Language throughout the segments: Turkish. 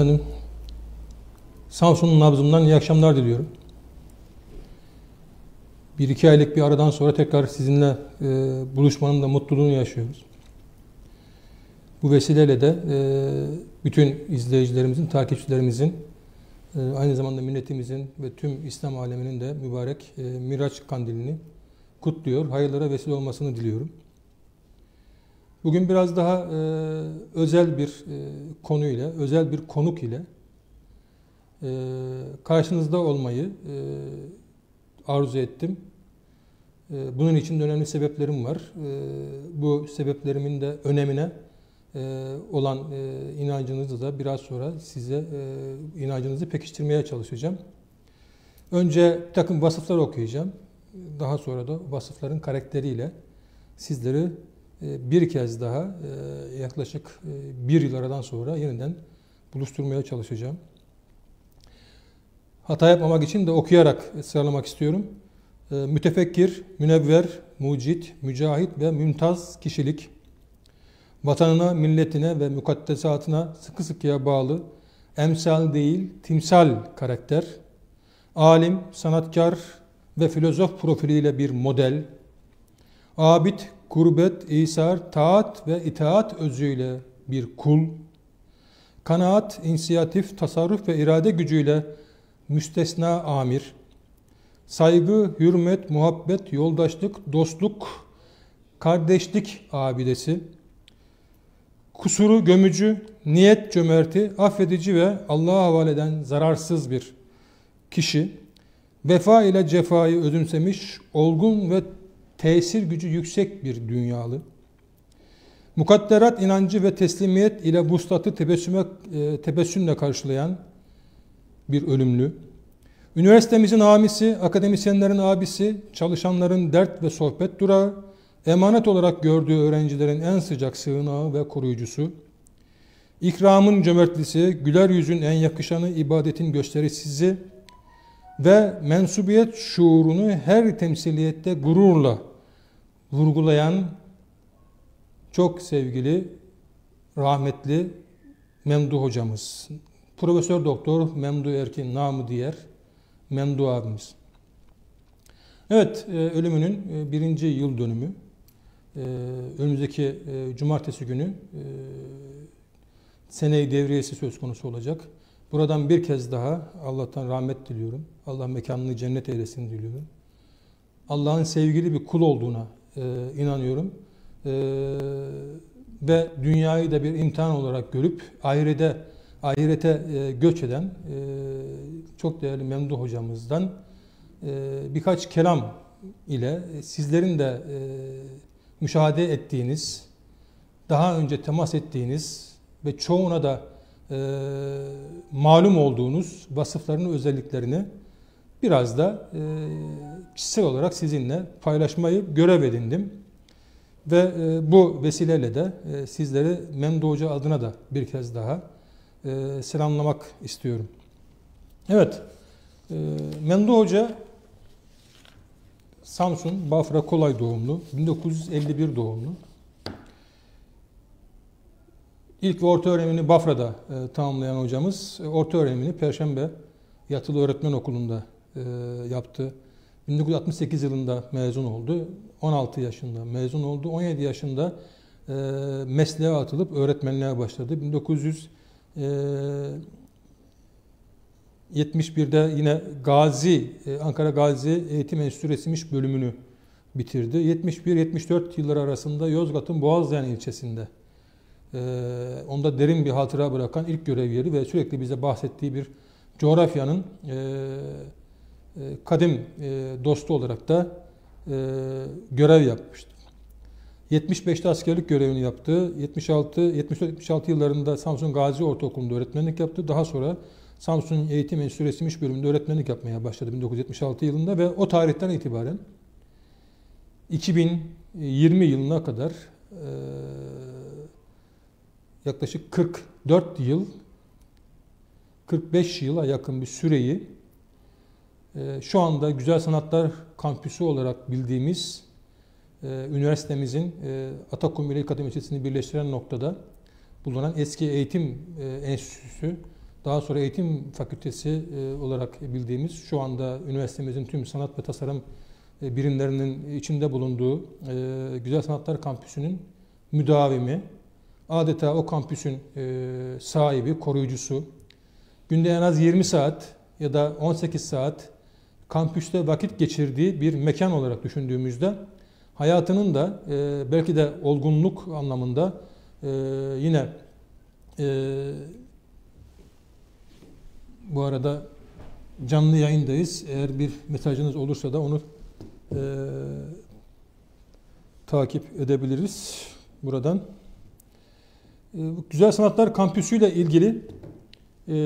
Efendim, Samsun'un nabzından iyi akşamlar diliyorum. Bir iki aylık bir aradan sonra tekrar sizinle e, buluşmanın da mutluluğunu yaşıyoruz. Bu vesileyle de e, bütün izleyicilerimizin, takipçilerimizin, e, aynı zamanda milletimizin ve tüm İslam aleminin de mübarek e, Miraç kandilini kutluyor, hayırlara vesile olmasını diliyorum. Bugün biraz daha e, özel bir e, konuyla, özel bir konuk ile e, karşınızda olmayı e, arzu ettim. E, bunun için önemli sebeplerim var. E, bu sebeplerimin de önemine e, olan e, inancınızı da biraz sonra size e, inancınızı pekiştirmeye çalışacağım. Önce takım vasıflar okuyacağım. Daha sonra da vasıfların karakteriyle sizleri bir kez daha e, yaklaşık e, bir yıl aradan sonra yeniden buluşturmaya çalışacağım. Hata yapmamak için de okuyarak sıralamak istiyorum. Mütefekkir, münevver, mucit, mücahit ve mümtaz kişilik, vatanına, milletine ve mukaddesatına sıkı sıkıya bağlı, emsal değil, timsal karakter, alim, sanatkar ve filozof profiliyle bir model, abid, kurbet, isar, taat ve itaat özüyle bir kul, kanaat, inisiyatif, tasarruf ve irade gücüyle müstesna amir, saygı, hürmet, muhabbet, yoldaşlık, dostluk, kardeşlik abidesi, kusuru gömücü, niyet cömerti, affedici ve Allah'a havale eden zararsız bir kişi, vefa ile cefayı özümsemiş, olgun ve tesir gücü yüksek bir dünyalı, mukadderat inancı ve teslimiyet ile vuslatı tebessüme, e, tebessümle karşılayan bir ölümlü, üniversitemizin amisi, akademisyenlerin abisi, çalışanların dert ve sohbet durağı, emanet olarak gördüğü öğrencilerin en sıcak sığınağı ve koruyucusu, ikramın cömertlisi, güler yüzün en yakışanı, ibadetin göstericisi ve mensubiyet şuurunu her temsiliyette gururla vurgulayan çok sevgili, rahmetli Memdu hocamız. Profesör Doktor Memdu Erkin namı diğer Memdu abimiz. Evet, e, ölümünün e, birinci yıl dönümü. E, önümüzdeki cumartesi günü seneyi devriyesi söz konusu olacak. Buradan bir kez daha Allah'tan rahmet diliyorum. Allah mekanını cennet eylesin diliyorum. Allah'ın sevgili bir kul olduğuna e, inanıyorum. E, ve dünyayı da bir imtihan olarak görüp ahirete ahirete e, göç eden e, çok değerli Memduh hocamızdan e, birkaç kelam ile sizlerin de e, müşahede ettiğiniz, daha önce temas ettiğiniz ve çoğuna da e, malum olduğunuz vasıflarını, özelliklerini biraz da e, kişisel olarak sizinle paylaşmayı görev edindim. Ve e, bu vesileyle de e, sizleri Memdu Hoca adına da bir kez daha e, selamlamak istiyorum. Evet, e, Memdu Hoca Samsun, Bafra Kolay doğumlu, 1951 doğumlu. İlk orta öğrenimini Bafra'da e, tamamlayan hocamız, orta öğrenimini Perşembe Yatılı Öğretmen Okulu'nda e, yaptı. 1968 yılında mezun oldu. 16 yaşında mezun oldu. 17 yaşında e, mesleğe atılıp öğretmenliğe başladı. 1971'de yine Gazi, e, Ankara Gazi Eğitim Enstitüsü Resim bölümünü bitirdi. 71-74 yılları arasında Yozgat'ın Boğazlayan ilçesinde e, onda derin bir hatıra bırakan ilk görev yeri ve sürekli bize bahsettiği bir coğrafyanın e, e, kadim e, dostu olarak da e, görev yapmıştır. 75'te askerlik görevini yaptı. 76 76 yıllarında Samsun Gazi Ortaokulu'nda öğretmenlik yaptı. Daha sonra Samsun Eğitim Enstitüsü İş Bölümünde öğretmenlik yapmaya başladı 1976 yılında ve o tarihten itibaren 2020 yılına kadar yaklaşık 44 yıl 45 yıla yakın bir süreyi şu anda Güzel Sanatlar Kampüsü olarak bildiğimiz e, üniversitemizin e, Atakum Milli Akademi birleştiren noktada bulunan eski eğitim e, enstitüsü daha sonra eğitim fakültesi olarak bildiğimiz şu anda üniversitemizin tüm sanat ve tasarım birimlerinin içinde bulunduğu Güzel Sanatlar Kampüsü'nün müdavimi, adeta o kampüsün sahibi, koruyucusu, günde en az 20 saat ya da 18 saat kampüste vakit geçirdiği bir mekan olarak düşündüğümüzde hayatının da e, belki de olgunluk anlamında e, yine e, bu arada canlı yayındayız. Eğer bir mesajınız olursa da onu e, takip edebiliriz buradan. E, Güzel Sanatlar Kampüsü ile ilgili e,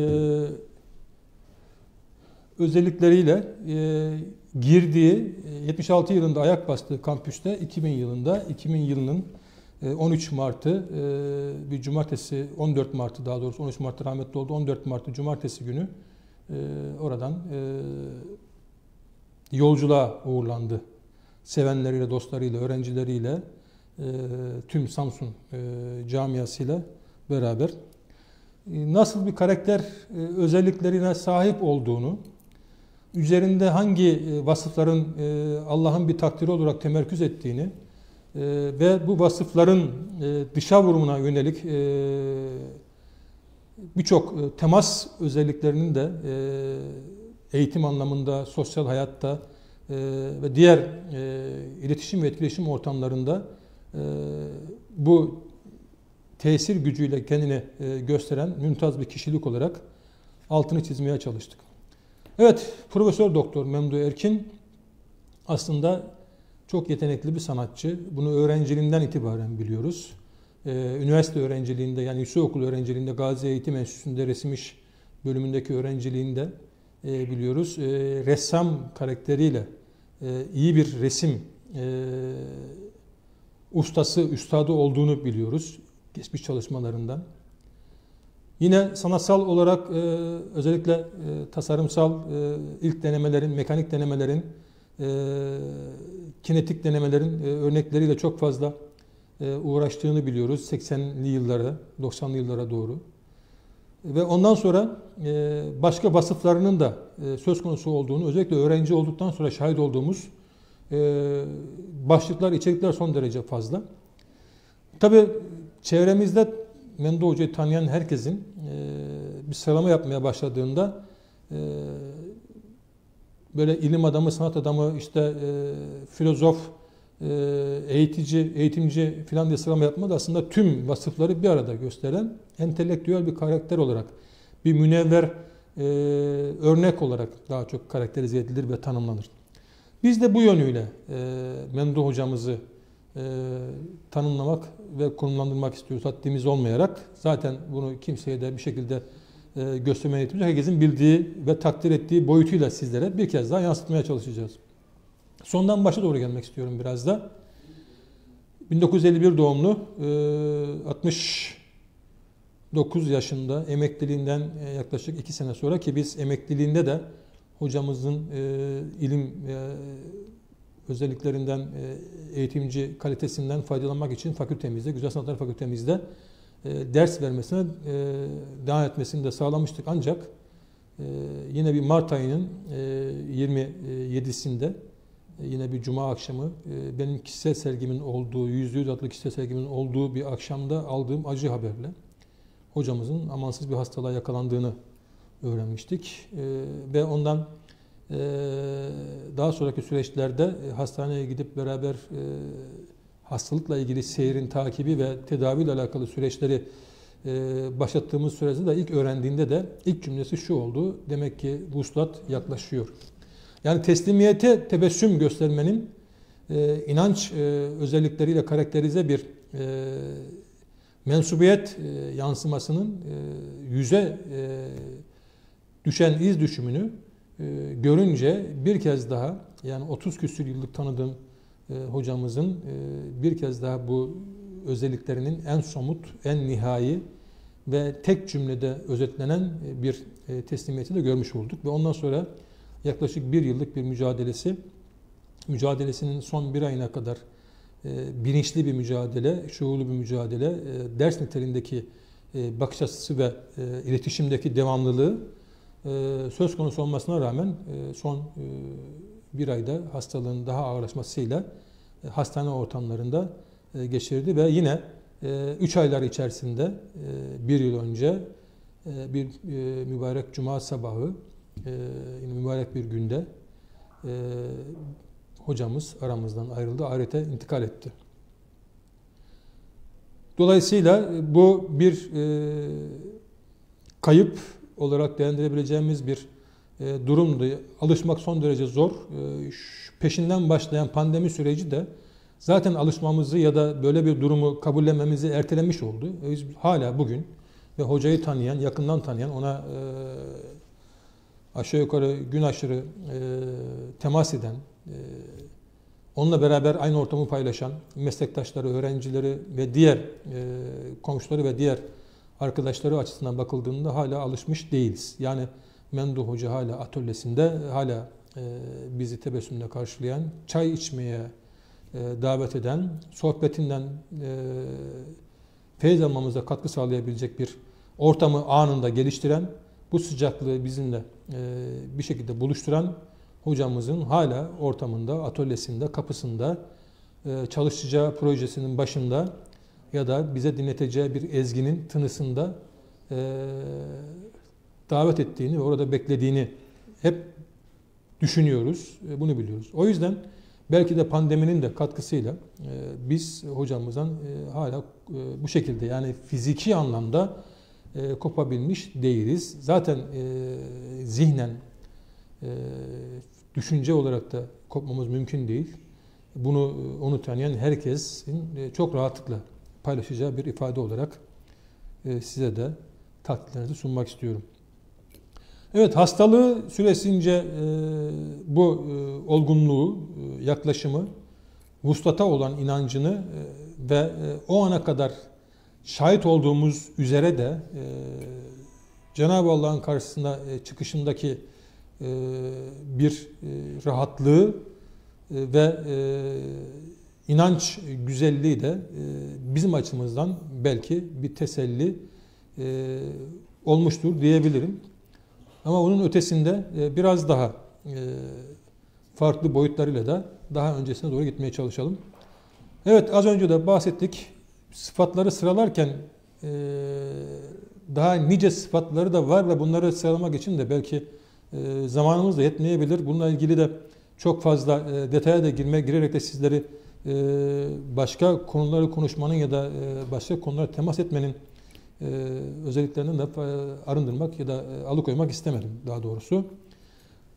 özellikleriyle e, girdiği 76 e, yılında ayak bastığı kampüste 2000 yılında 2000 yılının 13 e, Mart'ı e, bir cumartesi 14 Mart'ı daha doğrusu 13 Mart'ta rahmetli oldu 14 Mart'ı cumartesi günü oradan yolculuğa uğurlandı. Sevenleriyle, dostlarıyla, öğrencileriyle tüm Samsun camiasıyla beraber nasıl bir karakter özelliklerine sahip olduğunu üzerinde hangi e, vasıfların e, Allah'ın bir takdiri olarak temerküz ettiğini e, ve bu vasıfların dışa vurumuna yönelik birçok temas özelliklerinin de eğitim anlamında, sosyal hayatta ve diğer iletişim ve etkileşim ortamlarında bu tesir gücüyle kendini gösteren mümtaz bir kişilik olarak altını çizmeye çalıştık. Evet, Profesör Doktor Memdu Erkin aslında çok yetenekli bir sanatçı. Bunu öğrenciliğinden itibaren biliyoruz. Ee, üniversite öğrenciliğinde yani yüksekokul öğrenciliğinde Gazi Eğitim Enstitüsü'nde resim iş bölümündeki öğrenciliğinde e, biliyoruz. E, ressam karakteriyle e, iyi bir resim e, ustası, üstadı olduğunu biliyoruz geçmiş çalışmalarından. Yine sanatsal olarak e, özellikle e, tasarımsal e, ilk denemelerin, mekanik denemelerin, e, kinetik denemelerin e, örnekleriyle çok fazla e, uğraştığını biliyoruz 80'li yıllara, 90'lı yıllara doğru. Ve ondan sonra e, başka vasıflarının da e, söz konusu olduğunu, özellikle öğrenci olduktan sonra şahit olduğumuz e, başlıklar, içerikler son derece fazla. Tabii çevremizde Mendo Hoca'yı tanıyan herkesin e, bir sıralama yapmaya başladığında e, böyle ilim adamı, sanat adamı, işte e, filozof, e, eğitici, eğitimci filan diye sıralama yapmadı. Aslında tüm vasıfları bir arada gösteren entelektüel bir karakter olarak, bir münevver e, örnek olarak daha çok karakterize edilir ve tanımlanır. Biz de bu yönüyle e, Mendo hocamızı e, tanımlamak ve konumlandırmak istiyoruz. Haddimiz olmayarak zaten bunu kimseye de bir şekilde e, göstermeye niyetimiz Herkesin bildiği ve takdir ettiği boyutuyla sizlere bir kez daha yansıtmaya çalışacağız. Sondan başa doğru gelmek istiyorum biraz da. 1951 doğumlu, e, 69 yaşında emekliliğinden e, yaklaşık 2 sene sonra ki biz emekliliğinde de hocamızın e, ilim e, özelliklerinden, e, eğitimci kalitesinden faydalanmak için fakültemizde, Güzel Sanatlar Fakültemizde e, ders vermesine e, devam etmesini de sağlamıştık. Ancak yine bir Mart ayının 27'sinde yine bir cuma akşamı benim kişisel sergimin olduğu, yüzde yüz adlı kişisel sergimin olduğu bir akşamda aldığım acı haberle hocamızın amansız bir hastalığa yakalandığını öğrenmiştik. Ve ondan daha sonraki süreçlerde e, hastaneye gidip beraber e, hastalıkla ilgili seyrin takibi ve tedaviyle alakalı süreçleri e, başlattığımız sürede de ilk öğrendiğinde de ilk cümlesi şu oldu. Demek ki vuslat yaklaşıyor. Yani teslimiyete tebessüm göstermenin inanç özellikleriyle karakterize bir mensubiyet yansımasının yüze düşen iz düşümünü e, görünce bir kez daha yani 30 küsür yıllık tanıdığım e, hocamızın e, bir kez daha bu özelliklerinin en somut, en nihai ve tek cümlede özetlenen e, bir e, teslimiyeti de görmüş olduk. Ve ondan sonra yaklaşık bir yıllık bir mücadelesi, mücadelesinin son bir ayına kadar e, bilinçli bir mücadele, şuurlu bir mücadele, ders niteliğindeki bakış açısı ve iletişimdeki devamlılığı söz konusu olmasına rağmen e, son e, bir ayda hastalığın daha ağırlaşmasıyla e, hastane ortamlarında geçirdi ve yine 3 e, aylar içerisinde bir yıl önce bir mübarek cuma sabahı mübarek bir günde hocamız aramızdan ayrıldı, ahirete intikal etti. Dolayısıyla bu bir kayıp olarak değerlendirebileceğimiz bir e, durumdu. Alışmak son derece zor. E, peşinden başlayan pandemi süreci de zaten alışmamızı ya da böyle bir durumu kabullenmemizi ertelemiş oldu. Biz hala bugün ve hocayı tanıyan, yakından tanıyan, ona e, aşağı yukarı gün aşırı e, temas eden, e, onunla beraber aynı ortamı paylaşan meslektaşları, öğrencileri ve diğer e, komşuları ve diğer arkadaşları açısından bakıldığında hala alışmış değiliz. Yani Mendu Hoca hala atölyesinde, hala e, bizi tebessümle karşılayan, çay içmeye e, davet eden, sohbetinden e, feyiz almamıza katkı sağlayabilecek bir ortamı anında geliştiren, bu sıcaklığı bizimle e, bir şekilde buluşturan hocamızın hala ortamında, atölyesinde, kapısında, çalışacağı projesinin başında ya da bize dinleteceği bir ezginin tınısında e, davet ettiğini ve orada beklediğini hep düşünüyoruz, e, bunu biliyoruz. O yüzden belki de pandeminin de katkısıyla e, biz hocamızdan e, hala e, bu şekilde yani fiziki anlamda e, kopabilmiş değiliz. Zaten e, zihnen, e, düşünce olarak da kopmamız mümkün değil. Bunu onu tanıyan herkesin e, çok rahatlıkla paylaşacağı bir ifade olarak e, size de takdirlerinizi sunmak istiyorum. Evet hastalığı süresince e, bu e, olgunluğu, yaklaşımı, vuslata olan inancını ve o ana kadar şahit olduğumuz üzere de Cenab-ı Allah'ın karşısında e, çıkışındaki bir rahatlığı ve inanç güzelliği de e, bizim açımızdan belki bir teselli e, olmuştur diyebilirim. Ama onun ötesinde e, biraz daha farklı boyutlarıyla da daha öncesine doğru gitmeye çalışalım. Evet az önce de bahsettik sıfatları sıralarken daha nice sıfatları da var ve bunları sıralamak için de belki zamanımız da yetmeyebilir. Bununla ilgili de çok fazla detaya da girme, girerek de sizleri başka konuları konuşmanın ya da e, başka konulara temas etmenin e, özelliklerinden de e, arındırmak ya da alıkoymak istemedim daha doğrusu.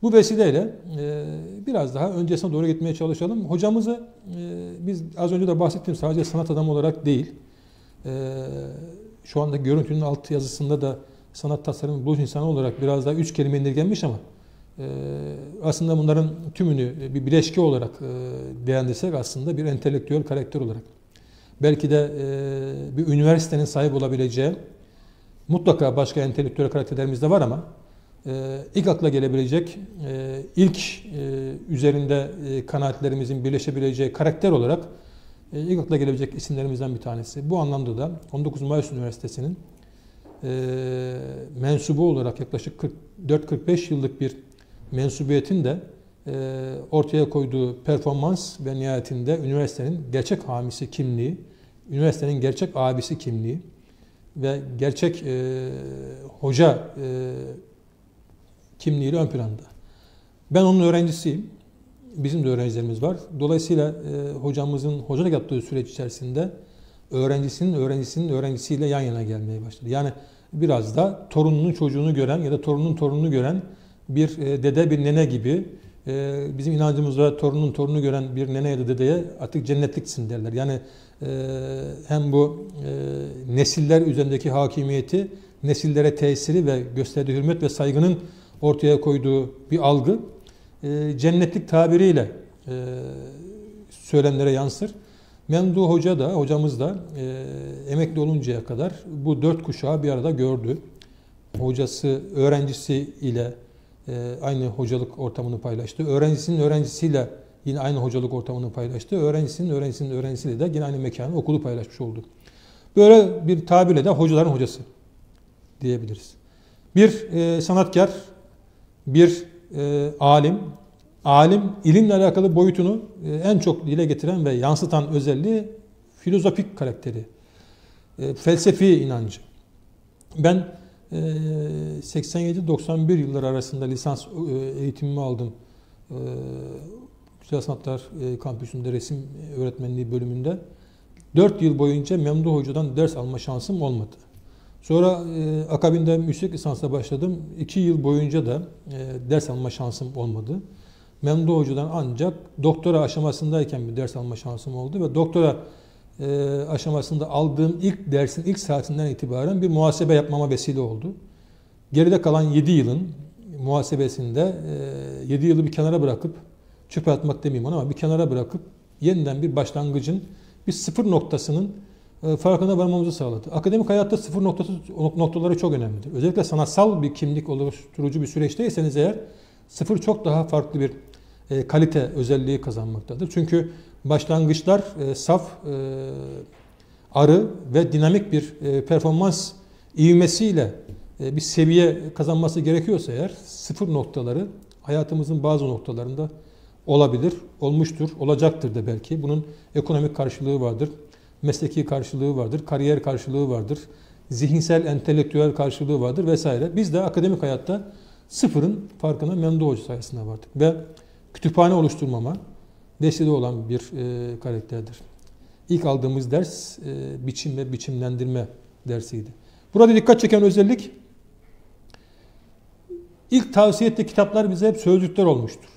Bu vesileyle biraz daha öncesine doğru gitmeye çalışalım. Hocamızı biz az önce de bahsettiğim sadece sanat adamı olarak değil, şu anda görüntünün alt yazısında da sanat tasarımı buluş insanı olarak biraz daha üç kelime indirgenmiş ama aslında bunların tümünü bir bileşki olarak değerlendirsek aslında bir entelektüel karakter olarak. Belki de bir üniversitenin sahip olabileceği mutlaka başka entelektüel karakterlerimiz de var ama e, ilk akla gelebilecek, e, ilk e, üzerinde e, kanaatlerimizin birleşebileceği karakter olarak e, ilk akla gelebilecek isimlerimizden bir tanesi. Bu anlamda da 19 Mayıs Üniversitesi'nin e, mensubu olarak yaklaşık 44-45 yıllık bir mensubiyetin de e, ortaya koyduğu performans ve nihayetinde üniversitenin gerçek hamisi kimliği, üniversitenin gerçek abisi kimliği ve gerçek e, hoca e, kimliğiyle ön planda. Ben onun öğrencisiyim. Bizim de öğrencilerimiz var. Dolayısıyla e, hocamızın hocalık yaptığı süreç içerisinde öğrencisinin öğrencisinin öğrencisiyle yan yana gelmeye başladı. Yani biraz da torununun çocuğunu gören ya da torunun torununu gören bir e, dede bir nene gibi e, bizim inancımızda torunun torununu gören bir nene ya da dedeye artık cennetliksin derler. Yani e, hem bu nesiller üzerindeki hakimiyeti, nesillere tesiri ve gösterdiği hürmet ve saygının ortaya koyduğu bir algı cennetlik tabiriyle söylemlere yansır. Mendu Hoca da, hocamız da e, emekli oluncaya kadar bu dört kuşağı bir arada gördü. Hocası, öğrencisi ile aynı hocalık ortamını paylaştı. Öğrencisinin öğrencisiyle yine aynı hocalık ortamını paylaştı. Öğrencisinin öğrencisinin öğrencisiyle de yine aynı mekanı, okulu paylaşmış oldu. Böyle bir tabirle de hocaların hocası diyebiliriz. Bir e, sanatkar, bir e, alim, alim ilimle alakalı boyutunu e, en çok dile getiren ve yansıtan özelliği filozofik karakteri, e, felsefi inancı. Ben e, 87-91 yılları arasında lisans e, eğitimimi aldım. E, Güzel Sanatlar e, Kampüsü'nde resim öğretmenliği bölümünde. 4 yıl boyunca Memduh Hoca'dan ders alma şansım olmadı. Sonra e, akabinde yüksek lisansa başladım. 2 yıl boyunca da ders alma şansım olmadı. Memduh Hoca'dan ancak doktora aşamasındayken bir ders alma şansım oldu ve doktora e, aşamasında aldığım ilk dersin ilk saatinden itibaren bir muhasebe yapmama vesile oldu. Geride kalan 7 yılın muhasebesinde e, 7 yılı bir kenara bırakıp çöpe atmak demeyeyim ona ama bir kenara bırakıp yeniden bir başlangıcın bir sıfır noktasının e, farkına varmamızı sağladı. Akademik hayatta sıfır noktası, noktaları çok önemlidir. Özellikle sanatsal bir kimlik oluşturucu bir süreçteyseniz eğer sıfır çok daha farklı bir e, kalite özelliği kazanmaktadır. Çünkü başlangıçlar e, saf, arı ve dinamik bir performans ivmesiyle bir seviye kazanması gerekiyorsa eğer sıfır noktaları hayatımızın bazı noktalarında olabilir, olmuştur, olacaktır da belki. Bunun ekonomik karşılığı vardır, mesleki karşılığı vardır, kariyer karşılığı vardır, zihinsel, entelektüel karşılığı vardır vesaire. Biz de akademik hayatta sıfırın farkına Memduh sayesinde vardık. Ve kütüphane oluşturmama vesile olan bir e, karakterdir. İlk aldığımız ders e, biçim ve biçimlendirme dersiydi. Burada dikkat çeken özellik ilk tavsiye ettiği kitaplar bize hep sözlükler olmuştur.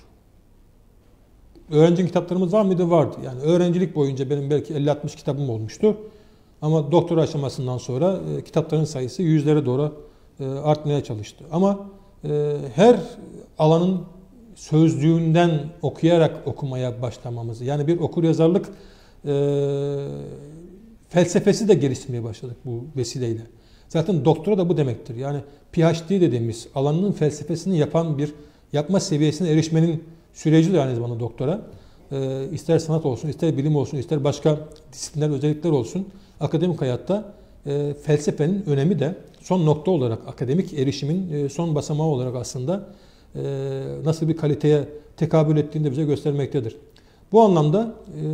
Öğrenci kitaplarımız var mıydı? Vardı. Yani öğrencilik boyunca benim belki 50-60 kitabım olmuştu. Ama doktor aşamasından sonra e, kitapların sayısı yüzlere doğru e, artmaya çalıştı. Ama e, her alanın sözlüğünden okuyarak okumaya başlamamızı, yani bir okur yazarlık e, felsefesi de geliştirmeye başladık bu vesileyle. Zaten doktora da bu demektir. Yani PhD dediğimiz alanının felsefesini yapan bir yapma seviyesine erişmenin süreci de aynı zamanda doktora. E, ister sanat olsun, ister bilim olsun, ister başka disiplinler, özellikler olsun. Akademik hayatta e, felsefenin önemi de son nokta olarak, akademik erişimin e, son basamağı olarak aslında nasıl bir kaliteye tekabül ettiğini de bize göstermektedir. Bu anlamda e,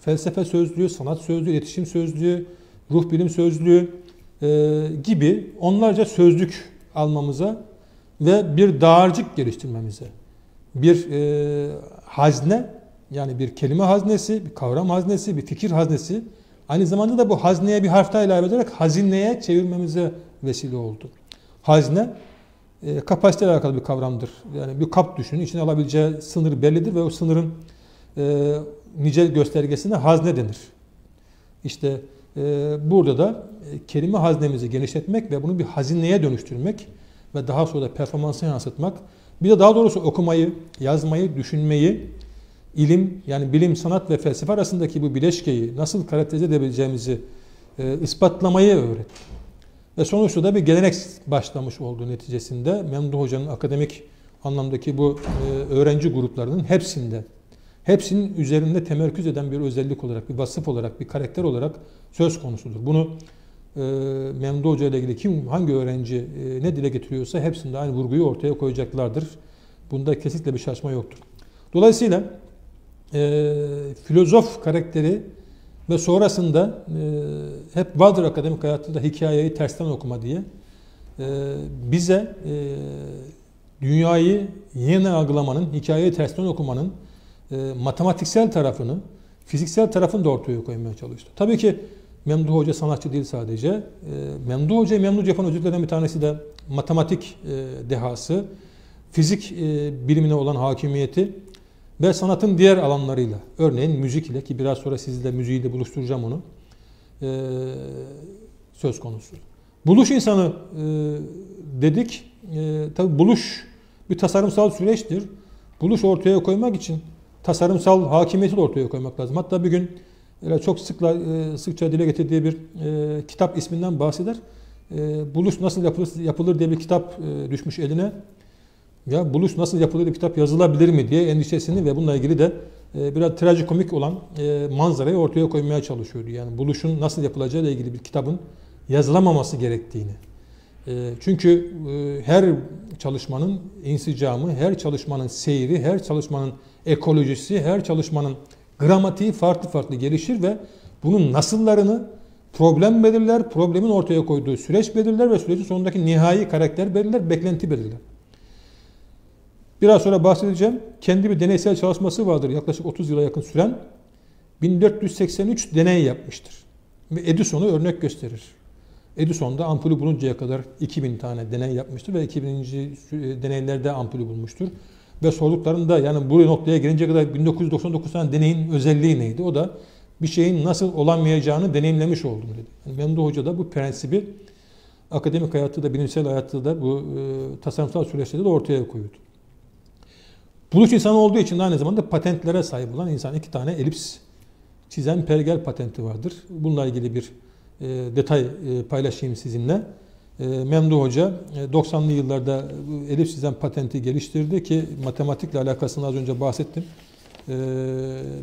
felsefe sözlüğü, sanat sözlüğü, iletişim sözlüğü, ruh bilim sözlüğü e, gibi onlarca sözlük almamıza ve bir dağarcık geliştirmemize bir e, hazne yani bir kelime haznesi, bir kavram haznesi, bir fikir haznesi aynı zamanda da bu hazneye bir harf daha ilave ederek hazineye çevirmemize vesile oldu. Hazne e, kapasiteyle alakalı bir kavramdır. Yani bir kap düşünün, içine alabileceği sınır bellidir ve o sınırın e, nice göstergesine hazne denir. İşte e, burada da e, kelime haznemizi genişletmek ve bunu bir hazineye dönüştürmek ve daha sonra da performansı yansıtmak bir de daha doğrusu okumayı, yazmayı, düşünmeyi, ilim yani bilim, sanat ve felsefe arasındaki bu bileşkeyi nasıl karakterize edebileceğimizi e, ispatlamayı öğretti. Ve sonuçta da bir gelenek başlamış olduğu neticesinde Memduh Hoca'nın akademik anlamdaki bu e, öğrenci gruplarının hepsinde, hepsinin üzerinde temerküz eden bir özellik olarak, bir vasıf olarak, bir karakter olarak söz konusudur. Bunu e, Memdu Hoca ile ilgili kim hangi öğrenci e, ne dile getiriyorsa hepsinde aynı vurguyu ortaya koyacaklardır. Bunda kesinlikle bir şaşma yoktur. Dolayısıyla filozof karakteri ve sonrasında e, hep vardır akademik hayatta da hikayeyi tersten okuma diye e, bize e, dünyayı yeniden algılamanın, hikayeyi tersten okumanın e, matematiksel tarafını, fiziksel tarafını da ortaya koymaya çalıştı. Tabii ki Memduh Hoca sanatçı değil sadece. E, Memduh Hoca'yı memnun yapan özelliklerden bir tanesi de matematik e, dehası, fizik e, bilimine olan hakimiyeti ve sanatın diğer alanlarıyla, örneğin müzik ile ki biraz sonra sizle müziğiyle buluşturacağım onu, e, söz konusu. Buluş insanı e, dedik, e, tabi buluş bir tasarımsal süreçtir. Buluş ortaya koymak için tasarımsal hakimiyeti de ortaya koymak lazım. Hatta bir gün öyle çok sıkla, sıkça dile getirdiği bir e, kitap isminden bahseder. E, buluş nasıl yapılır, yapılır diye bir kitap e, düşmüş eline. Ya buluş nasıl yapılır kitap yazılabilir mi diye endişesini ve bununla ilgili de e, biraz trajikomik olan e, manzarayı ortaya koymaya çalışıyordu. Yani buluşun nasıl yapılacağı ile ilgili bir kitabın yazılamaması gerektiğini. E, çünkü e, her çalışmanın insicamı, her çalışmanın seyri, her çalışmanın ekolojisi, her çalışmanın gramatiği farklı farklı gelişir ve bunun nasıllarını problem belirler, problemin ortaya koyduğu süreç belirler ve sürecin sonundaki nihai karakter belirler, beklenti belirler. Biraz sonra bahsedeceğim. Kendi bir deneysel çalışması vardır yaklaşık 30 yıla yakın süren. 1483 deney yapmıştır. Ve Edison'u örnek gösterir. Edison da ampulü buluncaya kadar 2000 tane deney yapmıştır ve 2000. deneylerde ampulü bulmuştur. Ve sorduklarında yani bu noktaya gelince kadar 1999 tane deneyin özelliği neydi? O da bir şeyin nasıl olamayacağını deneyimlemiş oldum dedi. Yani Memduh Hoca da bu prensibi akademik hayatta da bilimsel hayatta da bu e, tasarımsal süreçte de ortaya koyuyordu. Buluş insan olduğu için aynı zamanda patentlere sahip olan insan. iki tane elips çizen pergel patenti vardır. Bununla ilgili bir e, detay e, paylaşayım sizinle. E, Memduh Hoca e, 90'lı yıllarda elips çizen patenti geliştirdi ki matematikle alakasını az önce bahsettim. E,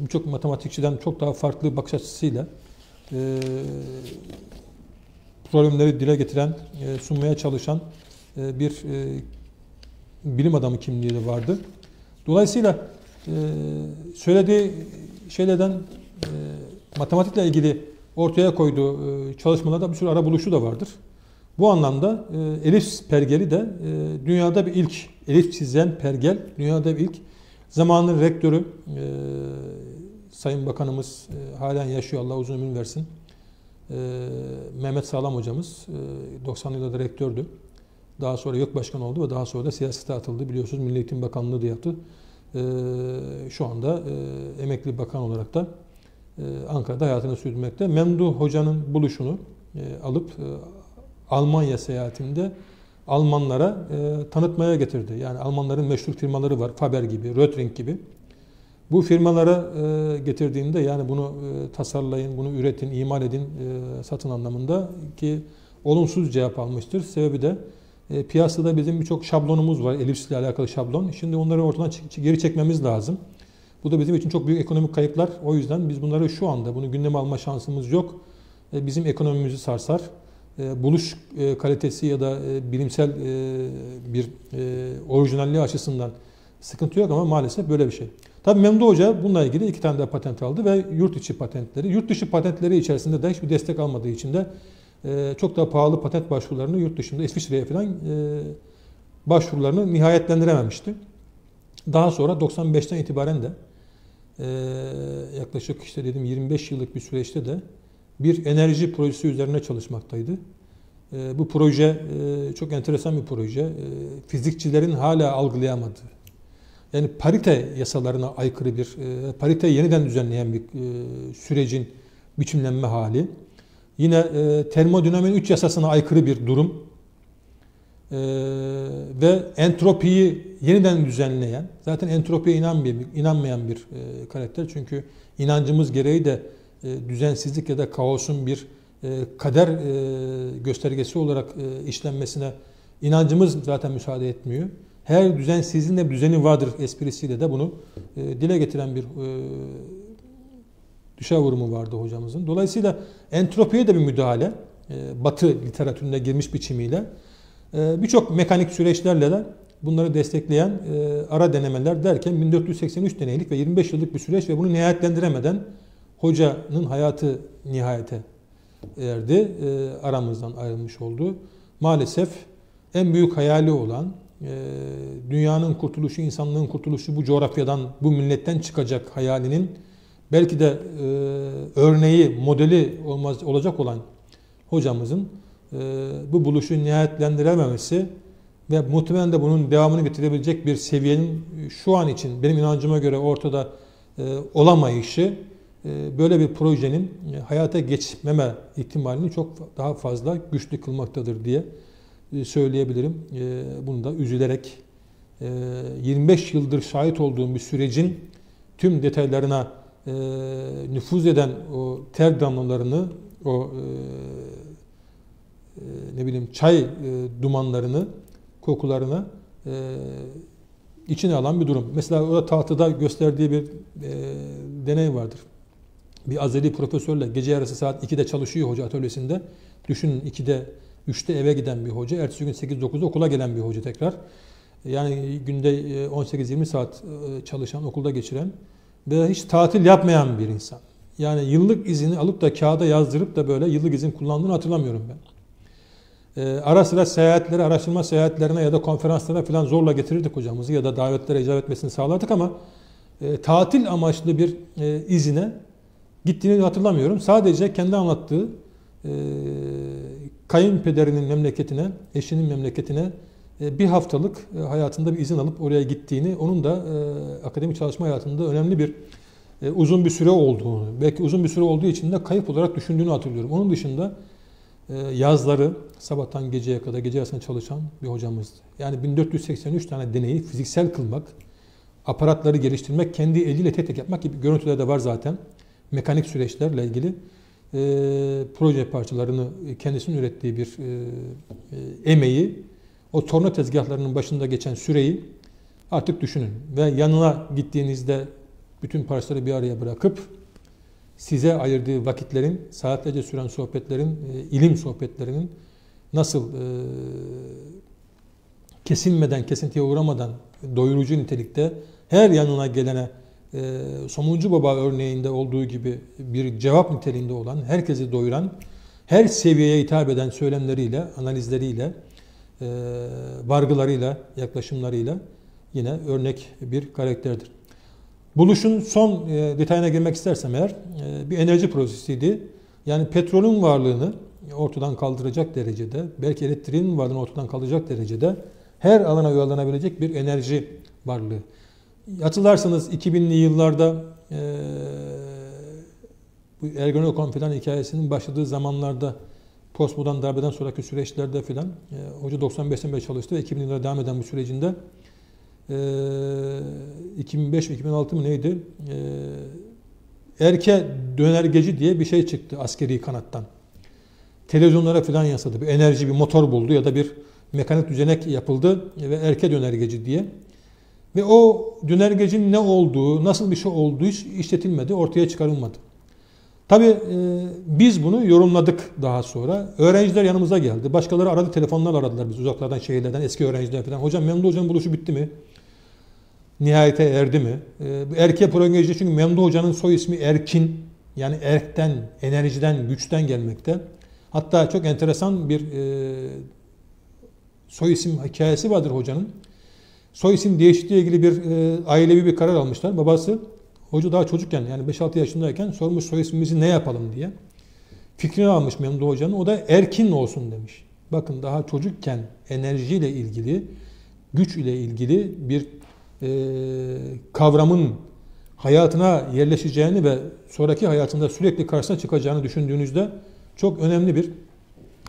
Birçok matematikçiden çok daha farklı bakış açısıyla e, problemleri dile getiren, e, sunmaya çalışan e, bir e, bilim adamı kimliği de vardı. Dolayısıyla e, söylediği şeylerden e, matematikle ilgili ortaya koyduğu e, çalışmalarda bir sürü ara buluşu da vardır. Bu anlamda e, elif pergeli de dünyada bir ilk, elif çizen pergel dünyada bir ilk. Zamanın rektörü Sayın Bakanımız halen yaşıyor Allah uzun ömür versin. Mehmet Sağlam hocamız e, 90'lı yıllarda rektördü. Daha sonra YÖK Başkanı oldu ve daha sonra da siyasete atıldı. Biliyorsunuz Milli Eğitim Bakanlığı da yaptı. Ee, şu anda e, emekli bakan olarak da e, Ankara'da hayatını sürdürmekte. Memduh Hoca'nın buluşunu e, alıp Almanya seyahatinde Almanlara tanıtmaya getirdi. Yani Almanların meşhur firmaları var. Faber gibi, Rötring gibi. Bu firmalara getirdiğinde yani bunu tasarlayın, bunu üretin, imal edin, satın anlamında ki olumsuz cevap almıştır. Sebebi de e, piyasada bizim birçok şablonumuz var, elipsle alakalı şablon. Şimdi onları ortadan geri çekmemiz lazım. Bu da bizim için çok büyük ekonomik kayıplar. O yüzden biz bunları şu anda, bunu gündeme alma şansımız yok. E, bizim ekonomimizi sarsar. E, buluş e, kalitesi ya da e, bilimsel e, bir e, orijinalliği açısından sıkıntı yok ama maalesef böyle bir şey. Tabii Memduh Hoca bununla ilgili iki tane de patent aldı ve yurt içi patentleri. Yurt dışı patentleri içerisinde de hiçbir destek almadığı için de çok daha pahalı patent başvurularını yurt dışında İsviçre'ye falan e, başvurularını nihayetlendirememişti. Daha sonra 95'ten itibaren de e, yaklaşık işte dedim 25 yıllık bir süreçte de bir enerji projesi üzerine çalışmaktaydı. E, bu proje çok enteresan bir proje. Fizikçilerin hala algılayamadığı, yani parite yasalarına aykırı bir, parite yeniden düzenleyen bir sürecin biçimlenme hali. Yine e, termodinamiğin 3 yasasına aykırı bir durum e, ve entropiyi yeniden düzenleyen, zaten entropiye inanmayan, inanmayan bir e, karakter. Çünkü inancımız gereği de e, düzensizlik ya da kaosun bir e, kader e, göstergesi olarak e, işlenmesine inancımız zaten müsaade etmiyor. Her düzensizliğin de düzeni vardır esprisiyle de bunu e, dile getiren bir e, düşe vurumu vardı hocamızın. Dolayısıyla entropiye de bir müdahale, e, batı literatürüne girmiş biçimiyle e, birçok mekanik süreçlerle de bunları destekleyen e, ara denemeler derken 1483 deneylik ve 25 yıllık bir süreç ve bunu nihayetlendiremeden hocanın hayatı nihayete erdi. Aramızdan ayrılmış oldu. Maalesef en büyük hayali olan dünyanın kurtuluşu, insanlığın kurtuluşu bu coğrafyadan, bu milletten çıkacak hayalinin belki de e, örneği, modeli olmaz, olacak olan hocamızın e, bu buluşu nihayetlendirememesi ve muhtemelen de bunun devamını getirebilecek bir seviyenin şu an için benim inancıma göre ortada e, olamayışı e, böyle bir projenin e, hayata geçmeme ihtimalini çok daha fazla güçlü kılmaktadır diye e, söyleyebilirim. E, bunu da üzülerek e, 25 yıldır şahit olduğum bir sürecin tüm detaylarına e, nüfuz eden o ter damlalarını, o e, e, ne bileyim çay e, dumanlarını, kokularını e, içine alan bir durum. Mesela orada tahtada gösterdiği bir e, deney vardır. Bir Azeri profesörle gece yarısı saat 2'de çalışıyor hoca atölyesinde. Düşünün 2'de 3'te eve giden bir hoca, ertesi gün 8-9'da okula gelen bir hoca tekrar. Yani günde 18-20 e, saat e, çalışan, okulda geçiren ve hiç tatil yapmayan bir insan. Yani yıllık izini alıp da kağıda yazdırıp da böyle yıllık izin kullandığını hatırlamıyorum ben. Ee, ara sıra seyahatlere, araştırma seyahatlerine ya da konferanslara falan zorla getirirdik hocamızı ya da davetlere icap etmesini sağlardık ama e, tatil amaçlı bir e, izine gittiğini hatırlamıyorum. Sadece kendi anlattığı e, kayınpederinin memleketine, eşinin memleketine e, bir haftalık e, hayatında bir izin alıp oraya gittiğini, onun da e, akademik çalışma hayatında önemli bir uzun bir süre olduğunu, belki uzun bir süre olduğu için de kayıp olarak düşündüğünü hatırlıyorum. Onun dışında yazları sabahtan geceye kadar gece yarısına çalışan bir hocamızdı. Yani 1483 tane deneyi fiziksel kılmak, aparatları geliştirmek, kendi eliyle tek tek yapmak gibi görüntüler de var zaten. Mekanik süreçlerle ilgili e, proje parçalarını kendisinin ürettiği bir e, e, emeği o torna tezgahlarının başında geçen süreyi artık düşünün. Ve yanına gittiğinizde bütün parçaları bir araya bırakıp size ayırdığı vakitlerin, saatlerce süren sohbetlerin, e, ilim sohbetlerinin nasıl e, kesilmeden, kesintiye uğramadan doyurucu nitelikte her yanına gelene e, Somuncu Baba örneğinde olduğu gibi bir cevap niteliğinde olan, herkesi doyuran, her seviyeye hitap eden söylemleriyle, analizleriyle e, vargılarıyla, yaklaşımlarıyla yine örnek bir karakterdir. Buluşun son e, detayına girmek istersem eğer e, bir enerji prosesiydi. Yani petrolün varlığını ortadan kaldıracak derecede, belki elektriğin varlığını ortadan kaldıracak derecede her alana uyarlanabilecek bir enerji varlığı. Hatırlarsanız 2000'li yıllarda e, bu Ergenekon filan hikayesinin başladığı zamanlarda Postmodern darbeden sonraki süreçlerde filan e, hoca 95'ten beri çalıştı ve 2000 yıllara devam eden bu sürecinde e, 2005 2006 mı neydi? E, erke dönergeci diye bir şey çıktı askeri kanattan. Televizyonlara filan yansıdı. Bir enerji, bir motor buldu ya da bir mekanik düzenek yapıldı ve erke dönergeci diye. Ve o dönergecinin ne olduğu, nasıl bir şey olduğu hiç işletilmedi, ortaya çıkarılmadı. Tabii e, biz bunu yorumladık daha sonra. Öğrenciler yanımıza geldi. Başkaları aradı, telefonlar aradılar biz uzaklardan, şehirlerden, eski öğrenciler falan. Hocam Memduh Hoca'nın buluşu bitti mi? Nihayete erdi mi? E, erke prolongeci çünkü Memduh Hoca'nın soy ismi Erkin. Yani erkten, enerjiden, güçten gelmekte. Hatta çok enteresan bir e, soy isim hikayesi vardır hocanın. Soy isim değişikliği ilgili bir e, ailevi bir karar almışlar. Babası Hoca daha çocukken yani 5-6 yaşındayken sormuş soy ismimizi ne yapalım diye. Fikrini almış Memduh Hoca'nın. O da Erkin olsun demiş. Bakın daha çocukken enerjiyle ilgili, güç ile ilgili bir e, kavramın hayatına yerleşeceğini ve sonraki hayatında sürekli karşısına çıkacağını düşündüğünüzde çok önemli bir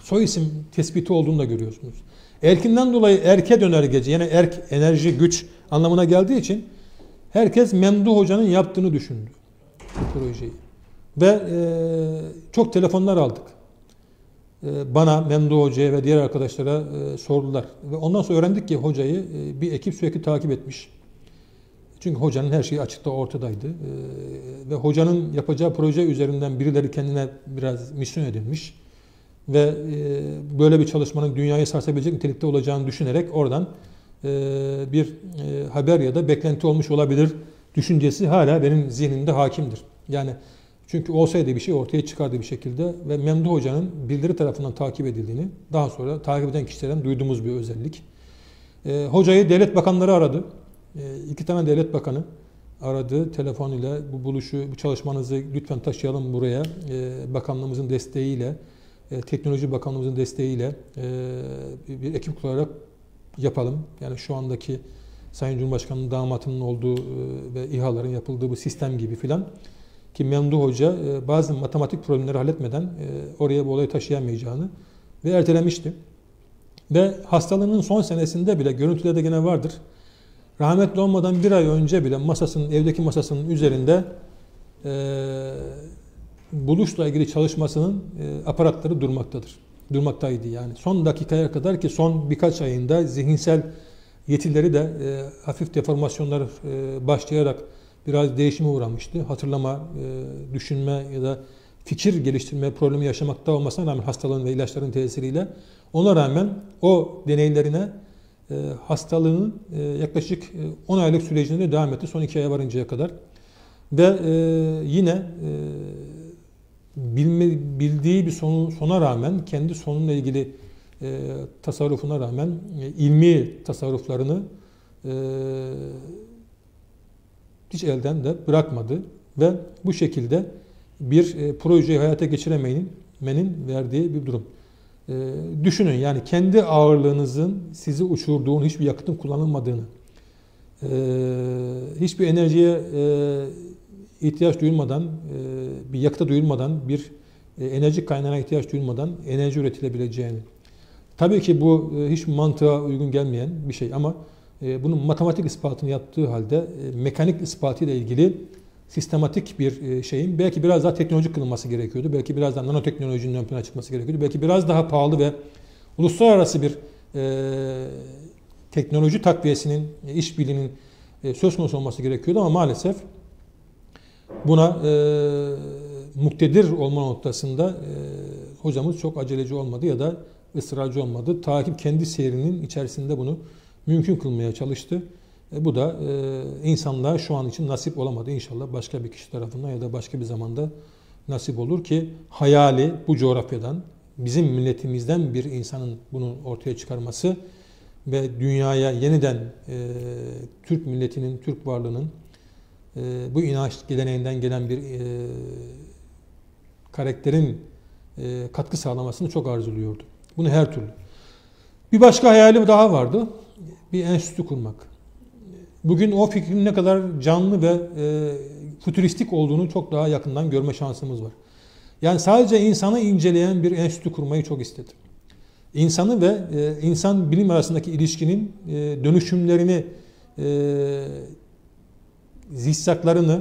soy isim tespiti olduğunu da görüyorsunuz. Erkinden dolayı erke döner gece yani erk enerji güç anlamına geldiği için Herkes Memduh Hoca'nın yaptığını düşündü projeyi. Ve e, çok telefonlar aldık. E, bana, Memduh Hoca'ya ve diğer arkadaşlara e, sordular. Ve ondan sonra öğrendik ki hocayı e, bir ekip sürekli takip etmiş. Çünkü hocanın her şeyi açıkta ortadaydı. E, ve hocanın yapacağı proje üzerinden birileri kendine biraz misyon edilmiş. Ve e, böyle bir çalışmanın dünyayı sarsabilecek nitelikte olacağını düşünerek oradan bir e, haber ya da beklenti olmuş olabilir düşüncesi hala benim zihnimde hakimdir. Yani çünkü olsaydı bir şey ortaya çıkardı bir şekilde ve Memduh Hoca'nın birileri tarafından takip edildiğini daha sonra takip eden kişilerden duyduğumuz bir özellik. E, hocayı devlet bakanları aradı. İki tane devlet bakanı aradı telefon ile bu buluşu, bu çalışmanızı lütfen taşıyalım buraya. Bakanlığımızın desteğiyle, Teknoloji Bakanlığımızın desteğiyle bir ekip kurarak yapalım. Yani şu andaki Sayın Cumhurbaşkanı'nın damatının olduğu e, ve İHA'ların yapıldığı bu sistem gibi filan ki Memduh Hoca e, bazı matematik problemleri halletmeden e, oraya bu olayı taşıyamayacağını ve ertelemişti. Ve hastalığının son senesinde bile görüntülerde gene vardır. Rahmetli olmadan bir ay önce bile masasının, evdeki masasının üzerinde e, buluşla ilgili çalışmasının e, aparatları durmaktadır durmaktaydı yani. Son dakikaya kadar ki son birkaç ayında zihinsel yetileri de e, hafif deformasyonlar e, başlayarak biraz değişime uğramıştı. Hatırlama, e, düşünme ya da fikir geliştirme problemi yaşamakta olmasına rağmen hastalığın ve ilaçların tesiriyle ona rağmen o deneylerine e, hastalığının e, yaklaşık e, 10 aylık sürecinde devam etti. Son 2 aya varıncaya kadar. Ve e, yine e, bilme, bildiği bir sonu, sona rağmen kendi sonunla ilgili e, tasarrufuna rağmen e, ilmi tasarruflarını e, hiç elden de bırakmadı ve bu şekilde bir e, projeyi hayata geçiremeyin menin verdiği bir durum. E, düşünün yani kendi ağırlığınızın sizi uçurduğunu, hiçbir yakıtın kullanılmadığını, e, hiçbir enerjiye e, ihtiyaç duyulmadan, e, bir yakıta duyulmadan, bir e, enerji kaynağına ihtiyaç duyulmadan enerji üretilebileceğini. Tabii ki bu e, hiç mantığa uygun gelmeyen bir şey ama bunun matematik ispatını yaptığı halde mekanik ispatı ile ilgili sistematik bir şeyin belki biraz daha teknolojik kılınması gerekiyordu. Belki biraz daha nanoteknolojinin ön plana çıkması gerekiyordu. Belki biraz daha pahalı ve uluslararası bir e, teknoloji takviyesinin, e, işbirliğinin e, söz konusu olması gerekiyordu ama maalesef buna e, muktedir olma noktasında e, hocamız çok aceleci olmadı ya da ısrarcı olmadı. Takip kendi seyrinin içerisinde bunu mümkün kılmaya çalıştı. E, bu da e, insanlığa şu an için nasip olamadı. İnşallah başka bir kişi tarafından ya da başka bir zamanda nasip olur ki hayali bu coğrafyadan bizim milletimizden bir insanın bunu ortaya çıkarması ve dünyaya yeniden e, Türk milletinin, Türk varlığının e, bu inanç geleneğinden gelen bir e, karakterin e, katkı sağlamasını çok arzuluyordu. Bunu her türlü. Bir başka hayalim daha vardı. Bir enstitü kurmak. Bugün o fikrin ne kadar canlı ve e, fütüristik olduğunu çok daha yakından görme şansımız var. Yani sadece insanı inceleyen bir enstitü kurmayı çok istedim. İnsanı ve e, insan bilim arasındaki ilişkinin e, dönüşümlerini, e, zihsaklarını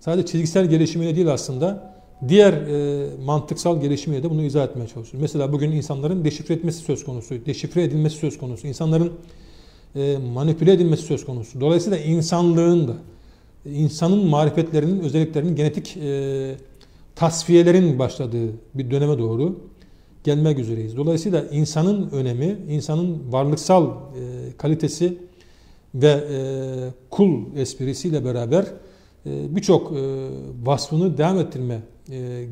sadece çizgisel gelişimiyle değil aslında diğer e, mantıksal gelişimiyle de bunu izah etmeye çalışıyorum. Mesela bugün insanların deşifre etmesi söz konusu, deşifre edilmesi söz konusu. İnsanların e, manipüle edilmesi söz konusu. Dolayısıyla insanlığın da, insanın marifetlerinin, özelliklerinin genetik e, tasfiyelerin başladığı bir döneme doğru gelmek üzereyiz. Dolayısıyla insanın önemi, insanın varlıksal e, kalitesi ve e, kul esprisiyle beraber e, birçok e, vasfını devam ettirme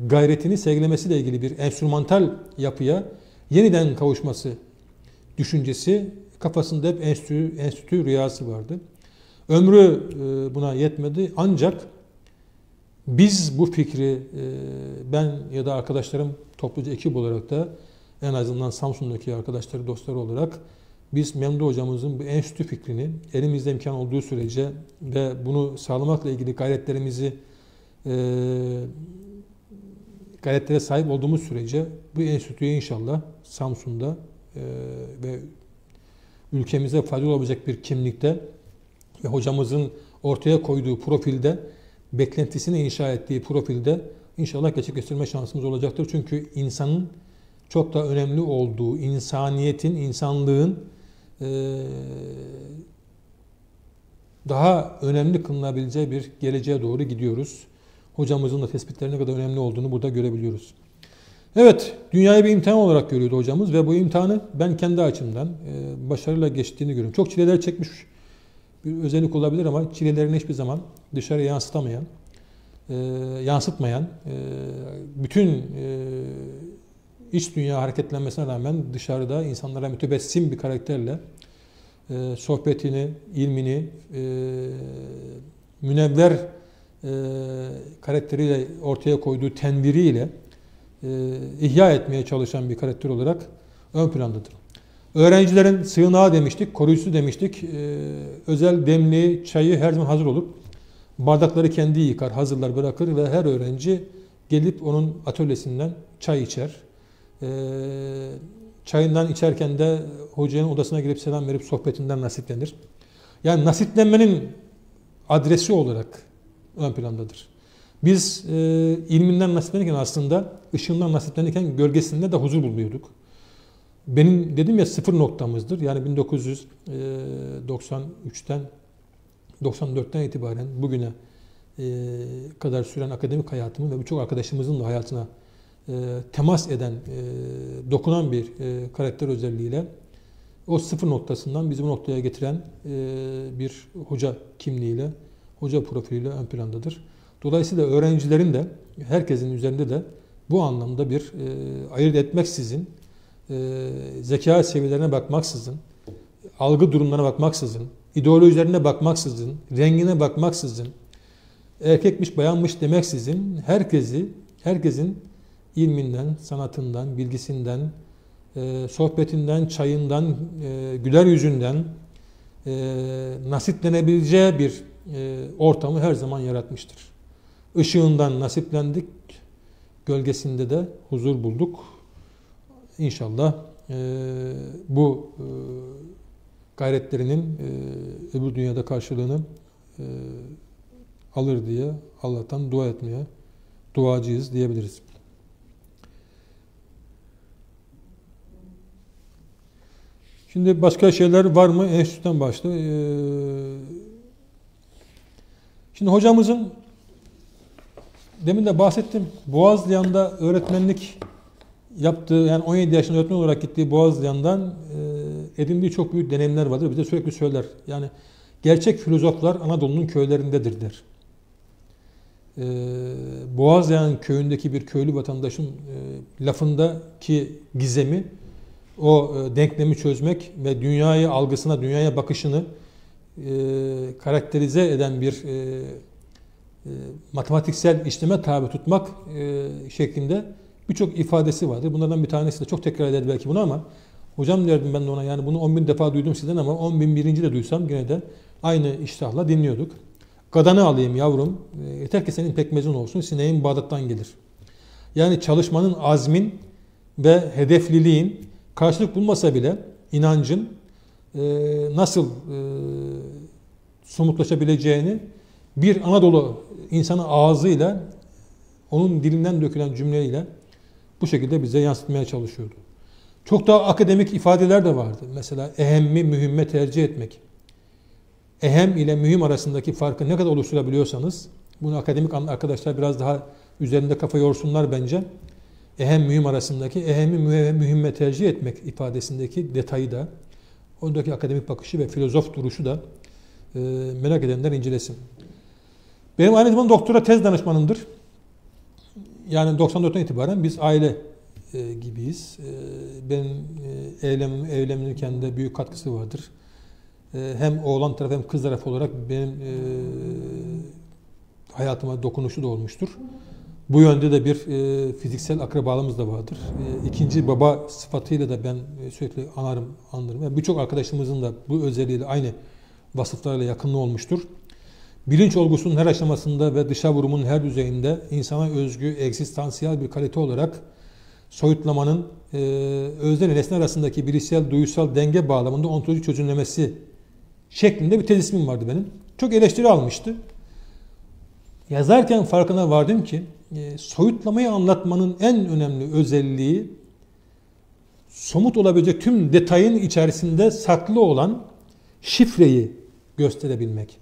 gayretini sergilemesiyle ilgili bir enstrümantal yapıya yeniden kavuşması düşüncesi Kafasında hep enstitü, enstitü rüyası vardı. Ömrü buna yetmedi ancak biz bu fikri ben ya da arkadaşlarım topluca ekip olarak da en azından Samsun'daki arkadaşları, dostları olarak biz Memdu hocamızın bu enstitü fikrini elimizde imkan olduğu sürece ve bunu sağlamakla ilgili gayretlerimizi e, gayretlere sahip olduğumuz sürece bu enstitüyü inşallah Samsun'da e, ve ülkemize faydalı olabilecek bir kimlikte ve hocamızın ortaya koyduğu profilde beklentisini inşa ettiği profilde inşallah gerçekleştirme şansımız olacaktır. Çünkü insanın çok da önemli olduğu, insaniyetin, insanlığın daha önemli kılınabileceği bir geleceğe doğru gidiyoruz. Hocamızın da tespitlerine kadar önemli olduğunu burada görebiliyoruz. Evet, dünyayı bir imtihan olarak görüyordu hocamız ve bu imtihanı ben kendi açımdan e, başarıyla geçtiğini görüyorum. Çok çileler çekmiş bir özellik olabilir ama çilelerini hiçbir zaman dışarı yansıtamayan, e, yansıtmayan, e, bütün iç dünya hareketlenmesine rağmen dışarıda insanlara mütebessim bir karakterle e, sohbetini, ilmini, e, münevver e, karakteriyle ortaya koyduğu tenviriyle e, ihya etmeye çalışan bir karakter olarak ön plandadır. Öğrencilerin sığınağı demiştik, koruyucusu demiştik. E, özel demli çayı her zaman hazır olur. Bardakları kendi yıkar, hazırlar, bırakır ve her öğrenci gelip onun atölyesinden çay içer. E, çayından içerken de hocanın odasına girip selam verip sohbetinden nasiplenir. Yani nasiplenmenin adresi olarak ön plandadır. Biz e, ilminden nasiplenirken aslında ışığından nasiplenirken gölgesinde de huzur buluyorduk. benim dedim ya sıfır noktamızdır. Yani 1993'ten 94'ten itibaren bugüne kadar süren akademik hayatımın ve birçok arkadaşımızın da hayatına temas eden, dokunan bir karakter özelliğiyle o sıfır noktasından bizi bu noktaya getiren bir hoca kimliğiyle, hoca profiliyle ön plandadır. Dolayısıyla öğrencilerin de, herkesin üzerinde de bu anlamda bir ayırt etmeksizin e, zeka seviyelerine bakmaksızın, algı durumlarına bakmaksızın, ideolojilerine bakmaksızın, rengine bakmaksızın, erkekmiş bayanmış demeksizin herkesi, herkesin ilminden, sanatından, bilgisinden, e, sohbetinden, çayından, e, güler yüzünden e, nasiplenebileceği bir ortamı her zaman yaratmıştır. Işığından nasiplendik, gölgesinde de huzur bulduk. İnşallah bu gayretlerinin e, öbür dünyada karşılığını alır diye Allah'tan dua etmeye duacıyız diyebiliriz. Şimdi başka şeyler var mı? Enstitüden başla. Ee, şimdi hocamızın demin de bahsettim. Boğazlayan'da öğretmenlik yaptığı yani 17 yaşında öğretmen olarak gittiği Boğazlayan'dan e, edindiği çok büyük deneyimler vardır. Bize sürekli söyler. Yani gerçek filozoflar Anadolu'nun köylerindedir der. E, Boğazlayan köyündeki bir köylü vatandaşın e, lafındaki gizemi o e, denklemi çözmek ve dünyayı algısına, dünyaya bakışını e, karakterize eden bir e, e, matematiksel işleme tabi tutmak e, şeklinde birçok ifadesi vardır. Bunlardan bir tanesi de çok tekrar eder belki bunu ama hocam derdim ben de ona yani bunu 10 bin defa duydum sizden ama 10 bin birinci de duysam yine de aynı iştahla dinliyorduk. Gadanı alayım yavrum. E, yeter ki senin pekmezin olsun. Sineğin Bağdat'tan gelir. Yani çalışmanın, azmin ve hedefliliğin karşılık bulmasa bile inancın e, nasıl e, somutlaşabileceğini bir Anadolu insanı ağzıyla onun dilinden dökülen cümleyle bu şekilde bize yansıtmaya çalışıyordu. Çok daha akademik ifadeler de vardı. Mesela ehemmi mühimme tercih etmek. Ehem ile mühim arasındaki farkı ne kadar oluşturabiliyorsanız, bunu akademik arkadaşlar biraz daha üzerinde kafa yorsunlar bence. Ehem mühim arasındaki ehemmi mühimme tercih etmek ifadesindeki detayı da, oradaki akademik bakışı ve filozof duruşu da e, merak edenler incelesin. Benim aynı zamanda doktora tez danışmanımdır yani 94'ten itibaren biz aile e, gibiyiz. E, benim e, evlem, evlenirken de büyük katkısı vardır. E, hem oğlan tarafı hem kız tarafı olarak benim e, hayatıma dokunuşu da olmuştur. Bu yönde de bir e, fiziksel akrabalığımız da vardır. E, ikinci baba sıfatıyla da ben e, sürekli anarım, anlarım. Yani Birçok arkadaşımızın da bu özelliğiyle aynı vasıflarla yakınlığı olmuştur. Bilinç olgusunun her aşamasında ve dışa vurumun her düzeyinde insana özgü, egzistansiyel bir kalite olarak soyutlamanın e, özne nesne arasındaki bilişsel, duysal denge bağlamında ontoloji çözümlemesi şeklinde bir tez ismim vardı benim. Çok eleştiri almıştı. Yazarken farkına vardım ki e, soyutlamayı anlatmanın en önemli özelliği somut olabilecek tüm detayın içerisinde saklı olan şifreyi gösterebilmek.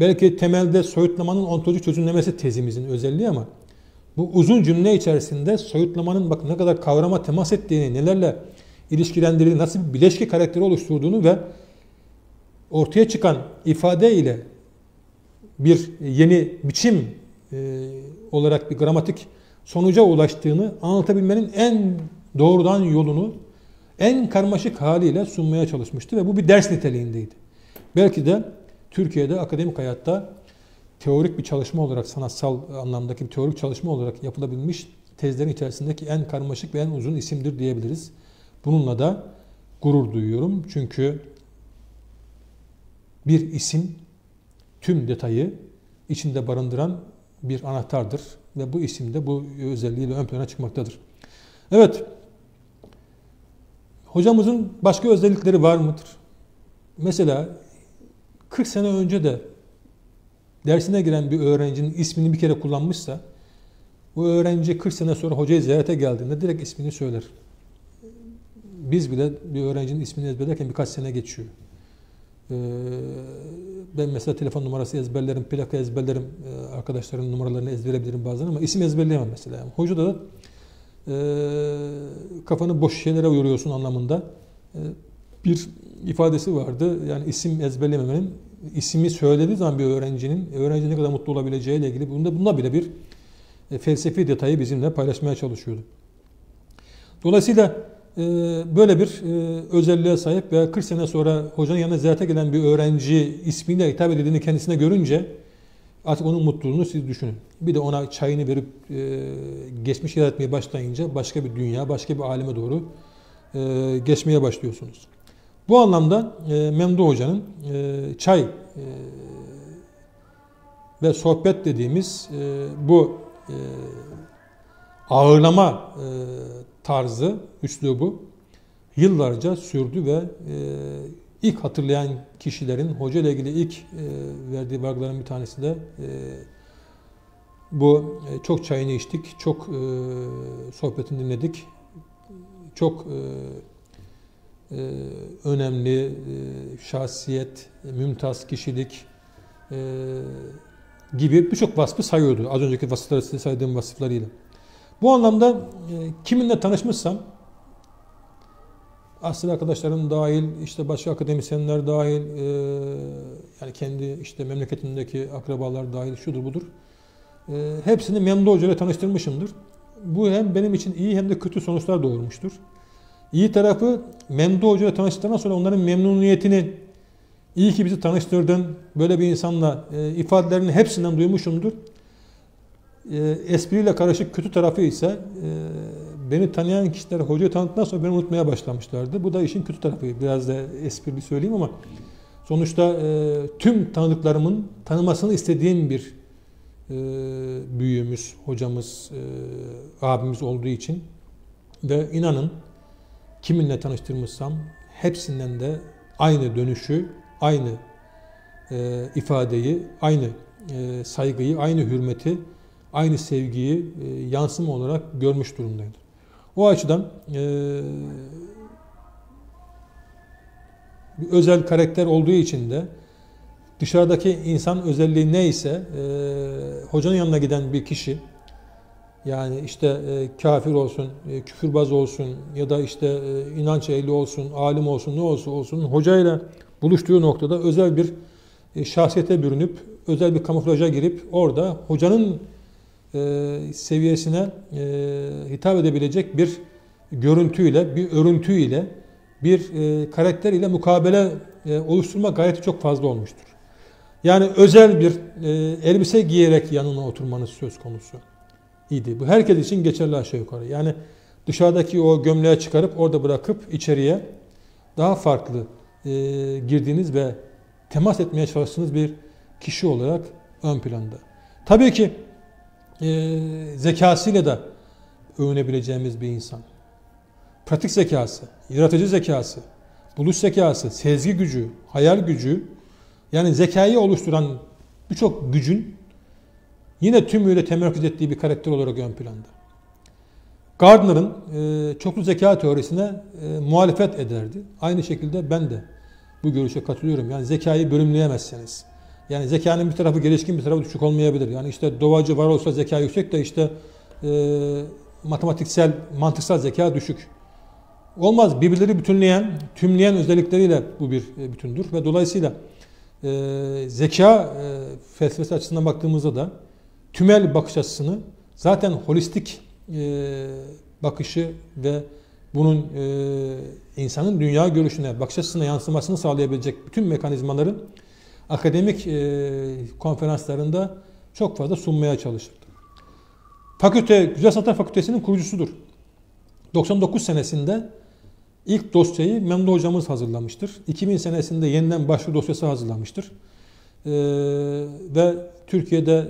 Belki temelde soyutlamanın ontolojik çözümlemesi tezimizin özelliği ama bu uzun cümle içerisinde soyutlamanın bak ne kadar kavrama temas ettiğini, nelerle ilişkilendirdiğini, nasıl bir bileşki karakteri oluşturduğunu ve ortaya çıkan ifade ile bir yeni biçim e, olarak bir gramatik sonuca ulaştığını anlatabilmenin en doğrudan yolunu en karmaşık haliyle sunmaya çalışmıştı ve bu bir ders niteliğindeydi. Belki de Türkiye'de akademik hayatta teorik bir çalışma olarak, sanatsal anlamdaki bir teorik çalışma olarak yapılabilmiş tezlerin içerisindeki en karmaşık ve en uzun isimdir diyebiliriz. Bununla da gurur duyuyorum. Çünkü bir isim tüm detayı içinde barındıran bir anahtardır ve bu isim de bu özelliğiyle ön plana çıkmaktadır. Evet, hocamızın başka özellikleri var mıdır? Mesela 40 sene önce de dersine giren bir öğrencinin ismini bir kere kullanmışsa o öğrenci 40 sene sonra hocayı ziyarete geldiğinde direkt ismini söyler. biz bile bir öğrencinin ismini ezberlerken birkaç sene geçiyor. Ee, ben mesela telefon numarası ezberlerim, plaka ezberlerim, ee, arkadaşların numaralarını ezberebilirim bazen ama isim ezberleyemem mesela. Yani hocada da e, kafanı boş şeylere yoruyorsun anlamında e, bir ifadesi vardı. Yani isim ezberlememenin ismi söylediği zaman bir öğrencinin öğrenci ne kadar mutlu olabileceğiyle ilgili bunda bunda bile bir e, felsefi detayı bizimle paylaşmaya çalışıyordu. Dolayısıyla e, böyle bir e, özelliğe sahip ve 40 sene sonra hocanın yanına ziyarete gelen bir öğrenci ismiyle hitap edildiğini kendisine görünce artık onun mutluluğunu siz düşünün. Bir de ona çayını verip geçmiş yaratmaya başlayınca başka bir dünya, başka bir aleme doğru geçmeye başlıyorsunuz. Bu anlamda Memdu Hoca'nın çay ve sohbet dediğimiz bu ağırlama tarzı, üslubu yıllarca sürdü ve e, ilk hatırlayan kişilerin hoca ile ilgili ilk e, verdiği vargıların bir tanesi de e, bu e, çok çayını içtik, çok e, sohbetini dinledik, çok e, e, önemli e, şahsiyet, mümtaz kişilik e, gibi birçok vasfı sayıyordu. Az önceki vasıfları saydığım vasıflarıyla. Bu anlamda e, kiminle tanışmışsam asıl arkadaşlarım dahil, işte başka akademisyenler dahil, e, yani kendi işte memleketindeki akrabalar dahil şudur budur. E, hepsini Memdu Hoca ile tanıştırmışımdır. Bu hem benim için iyi hem de kötü sonuçlar doğurmuştur. İyi tarafı Memdu Hoca ile tanıştıktan sonra onların memnuniyetini iyi ki bizi tanıştırdın, böyle bir insanla e, ifadelerini hepsinden duymuşumdur. E, espriyle karışık kötü tarafı ise e, beni tanıyan kişiler hocayı tanıdıktan sonra beni unutmaya başlamışlardı. Bu da işin kötü tarafı. Biraz da esprili söyleyeyim ama sonuçta e, tüm tanıdıklarımın tanımasını istediğim bir e, büyüğümüz, hocamız, e, abimiz olduğu için ve inanın kiminle tanıştırmışsam hepsinden de aynı dönüşü, aynı e, ifadeyi, aynı e, saygıyı, aynı hürmeti aynı sevgiyi e, yansıma olarak görmüş durumdaydı. O açıdan e, bir özel karakter olduğu için de dışarıdaki insan özelliği neyse e, hocanın yanına giden bir kişi yani işte e, kafir olsun, e, küfürbaz olsun ya da işte e, inanç ehli olsun, alim olsun, ne olsa olsun hocayla buluştuğu noktada özel bir e, şahsiyete bürünüp özel bir kamuflaja girip orada hocanın e, seviyesine e, hitap edebilecek bir görüntüyle, bir örüntüyle, bir e, karakter ile mukabele e, oluşturma gayreti çok fazla olmuştur. Yani özel bir e, elbise giyerek yanına oturmanız söz konusu idi. Bu herkes için geçerli aşağı yukarı. Yani dışarıdaki o gömleği çıkarıp orada bırakıp içeriye daha farklı e, girdiğiniz ve temas etmeye çalıştığınız bir kişi olarak ön planda. Tabii ki e, zekasıyla da övünebileceğimiz bir insan. Pratik zekası, yaratıcı zekası, buluş zekası, sezgi gücü, hayal gücü, yani zekayı oluşturan birçok gücün yine tümüyle temerküz ettiği bir karakter olarak ön planda. Gardner'ın e, çoklu zeka teorisine e, muhalefet ederdi. Aynı şekilde ben de bu görüşe katılıyorum. Yani zekayı bölümleyemezseniz, yani zekanın bir tarafı gelişkin bir tarafı düşük olmayabilir. Yani işte doğacı var olsa zeka yüksek de işte e, matematiksel, mantıksal zeka düşük. Olmaz. Birbirleri bütünleyen, tümleyen özellikleriyle bu bir e, bütündür. Ve dolayısıyla e, zeka e, felsefesi açısından baktığımızda da tümel bakış açısını zaten holistik e, bakışı ve bunun e, insanın dünya görüşüne, bakış açısına yansımasını sağlayabilecek bütün mekanizmaların akademik e, konferanslarında çok fazla sunmaya çalışırdı. Fakülte, Güzel Sanatlar Fakültesi'nin kurucusudur. 99 senesinde ilk dosyayı Memdu hocamız hazırlamıştır. 2000 senesinde yeniden başvuru dosyası hazırlamıştır. Ee, ve Türkiye'de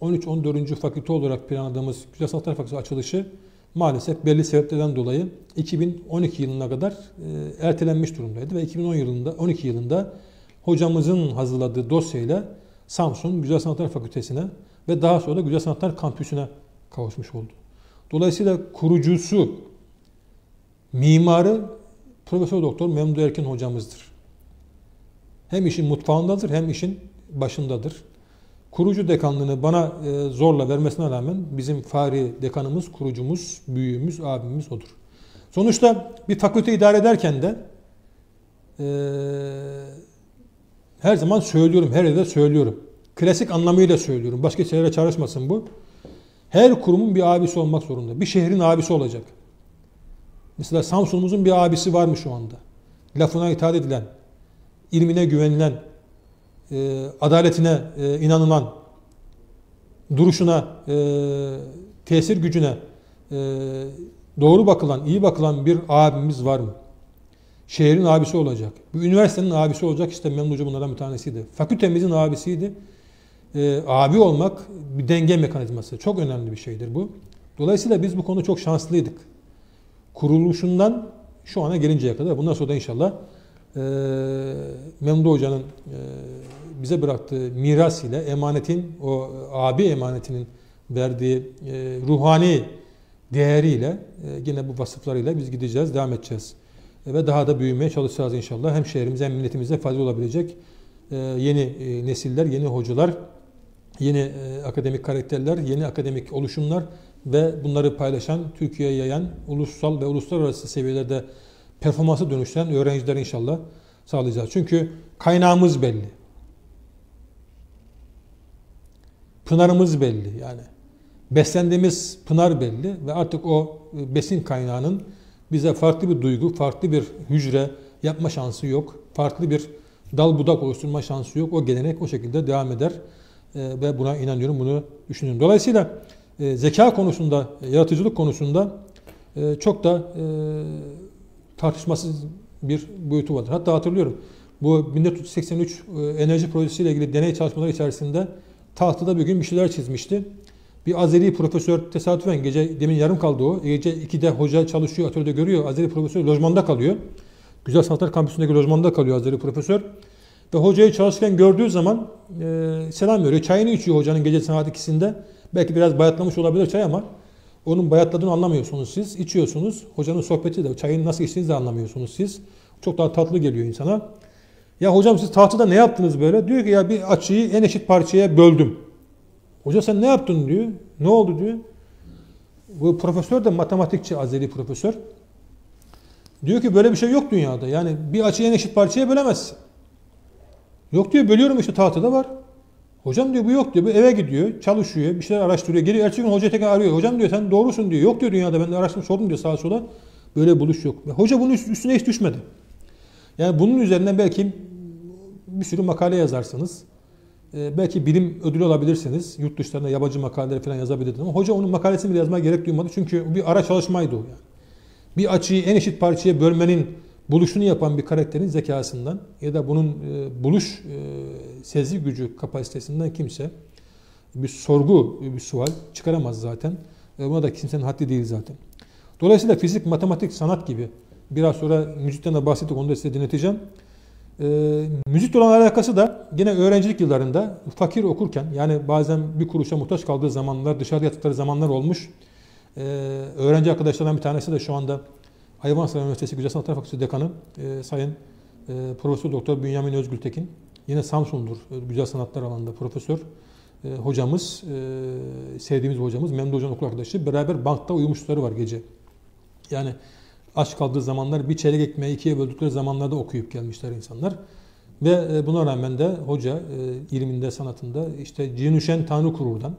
e, 13-14. fakülte olarak planladığımız Güzel Sanatlar Fakültesi açılışı maalesef belli sebeplerden dolayı 2012 yılına kadar e, ertelenmiş durumdaydı ve 2010 yılında 12 yılında hocamızın hazırladığı dosyayla Samsun Güzel Sanatlar Fakültesine ve daha sonra Güzel Sanatlar Kampüsüne kavuşmuş oldu. Dolayısıyla kurucusu Mimarı Profesör Doktor Memduh Erkin hocamızdır. Hem işin mutfağındadır hem işin başındadır. Kurucu dekanlığını bana e, zorla vermesine rağmen bizim Fahri dekanımız, kurucumuz, büyüğümüz, abimiz odur. Sonuçta bir fakülte idare ederken de e, her zaman söylüyorum, her yerde söylüyorum. Klasik anlamıyla söylüyorum. Başka şeylere çalışmasın bu. Her kurumun bir abisi olmak zorunda. Bir şehrin abisi olacak. Mesela Samsun'umuzun bir abisi var mı şu anda? Lafına itaat edilen, ilmine güvenilen, e, adaletine e, inanılan, duruşuna, e, tesir gücüne e, doğru bakılan, iyi bakılan bir abimiz var mı? Şehrin abisi olacak. Bu üniversitenin abisi olacak. İşte Memnun Hoca bunlardan bir tanesiydi. Fakültemizin abisiydi. E, abi olmak bir denge mekanizması. Çok önemli bir şeydir bu. Dolayısıyla biz bu konuda çok şanslıydık. Kuruluşundan şu ana gelinceye kadar. Bundan sonra da inşallah e, Memduh Hoca'nın e, bize bıraktığı miras ile emanetin, o abi emanetinin verdiği e, ruhani değeriyle e, yine bu vasıflarıyla biz gideceğiz, devam edeceğiz. E, ve daha da büyümeye çalışacağız inşallah. Hem şehrimize hem milletimize faydalı olabilecek e, yeni e, nesiller, yeni hocalar, yeni akademik karakterler, yeni akademik oluşumlar ve bunları paylaşan, Türkiye'ye yayan, ulusal ve uluslararası seviyelerde performansı dönüştüren öğrenciler inşallah sağlayacağız. Çünkü kaynağımız belli. Pınarımız belli yani. Beslendiğimiz pınar belli ve artık o besin kaynağının bize farklı bir duygu, farklı bir hücre yapma şansı yok. Farklı bir dal budak oluşturma şansı yok. O gelenek o şekilde devam eder. E, ve buna inanıyorum, bunu düşünüyorum. Dolayısıyla e, zeka konusunda, yaratıcılık konusunda e, çok da e, tartışmasız bir boyutu vardır. Hatta hatırlıyorum bu 1983 e, enerji projesiyle ilgili deney çalışmaları içerisinde tahtada bir gün bir şeyler çizmişti. Bir Azeri profesör tesadüfen gece demin yarım kaldı o. Gece 2'de hoca çalışıyor, atölyede görüyor. Azeri profesör lojmanda kalıyor. Güzel Sanatlar Kampüsü'ndeki lojmanda kalıyor Azeri profesör. Ve hocayı çalışırken gördüğü zaman e, selam veriyor. Çayını içiyor hocanın gece saat ikisinde. Belki biraz bayatlamış olabilir çay ama onun bayatladığını anlamıyorsunuz siz. İçiyorsunuz. Hocanın sohbeti de çayın nasıl içtiğinizi de anlamıyorsunuz siz. Çok daha tatlı geliyor insana. Ya hocam siz tahtada ne yaptınız böyle? Diyor ki ya bir açıyı en eşit parçaya böldüm. Hoca sen ne yaptın diyor. Ne oldu diyor. Bu profesör de matematikçi Azeri profesör. Diyor ki böyle bir şey yok dünyada. Yani bir açıyı en eşit parçaya bölemezsin. Yok diyor bölüyorum işte tahtada var. Hocam diyor bu yok diyor. Bu eve gidiyor, çalışıyor, bir şeyler araştırıyor. Geri ertesi gün hoca tekrar arıyor. Hocam diyor sen doğrusun diyor. Yok diyor dünyada ben de araştırdım sordum diyor sağa sola. Böyle buluş yok. Hoca bunun üstüne hiç düşmedi. Yani bunun üzerinden belki bir sürü makale yazarsınız. Ee, belki bilim ödülü alabilirsiniz. Yurt dışlarında yabancı makaleleri falan yazabilirdiniz. Ama hoca onun makalesini bile yazmaya gerek duymadı. Çünkü bir ara çalışmaydı o yani. Bir açıyı en eşit parçaya bölmenin buluşunu yapan bir karakterin zekasından ya da bunun e, buluş e, sezgi gücü kapasitesinden kimse bir sorgu, bir sual çıkaramaz zaten. E, buna da kimsenin haddi değil zaten. Dolayısıyla fizik, matematik, sanat gibi biraz sonra müzikten de bahsettik onu da size dinleteceğim. E, müzikle olan alakası da yine öğrencilik yıllarında fakir okurken yani bazen bir kuruşa muhtaç kaldığı zamanlar, dışarıda yattıkları zamanlar olmuş. E, öğrenci arkadaşlarından bir tanesi de şu anda Hayvansarayı Üniversitesi Güzel Sanatlar Fakültesi Dekanı e, Sayın e, Profesör Doktor Bünyamin Özgültekin. Yine Samsun'dur e, Güzel Sanatlar alanında profesör. E, hocamız, e, sevdiğimiz hocamız, Memdu Hoca'nın okul arkadaşı. Beraber bankta uyumuşları var gece. Yani aç kaldığı zamanlar bir çeyrek ekmeği ikiye böldükleri zamanlarda okuyup gelmişler insanlar. Ve e, buna rağmen de hoca e, iliminde, sanatında işte Cinüşen Tanrı Kurur'dan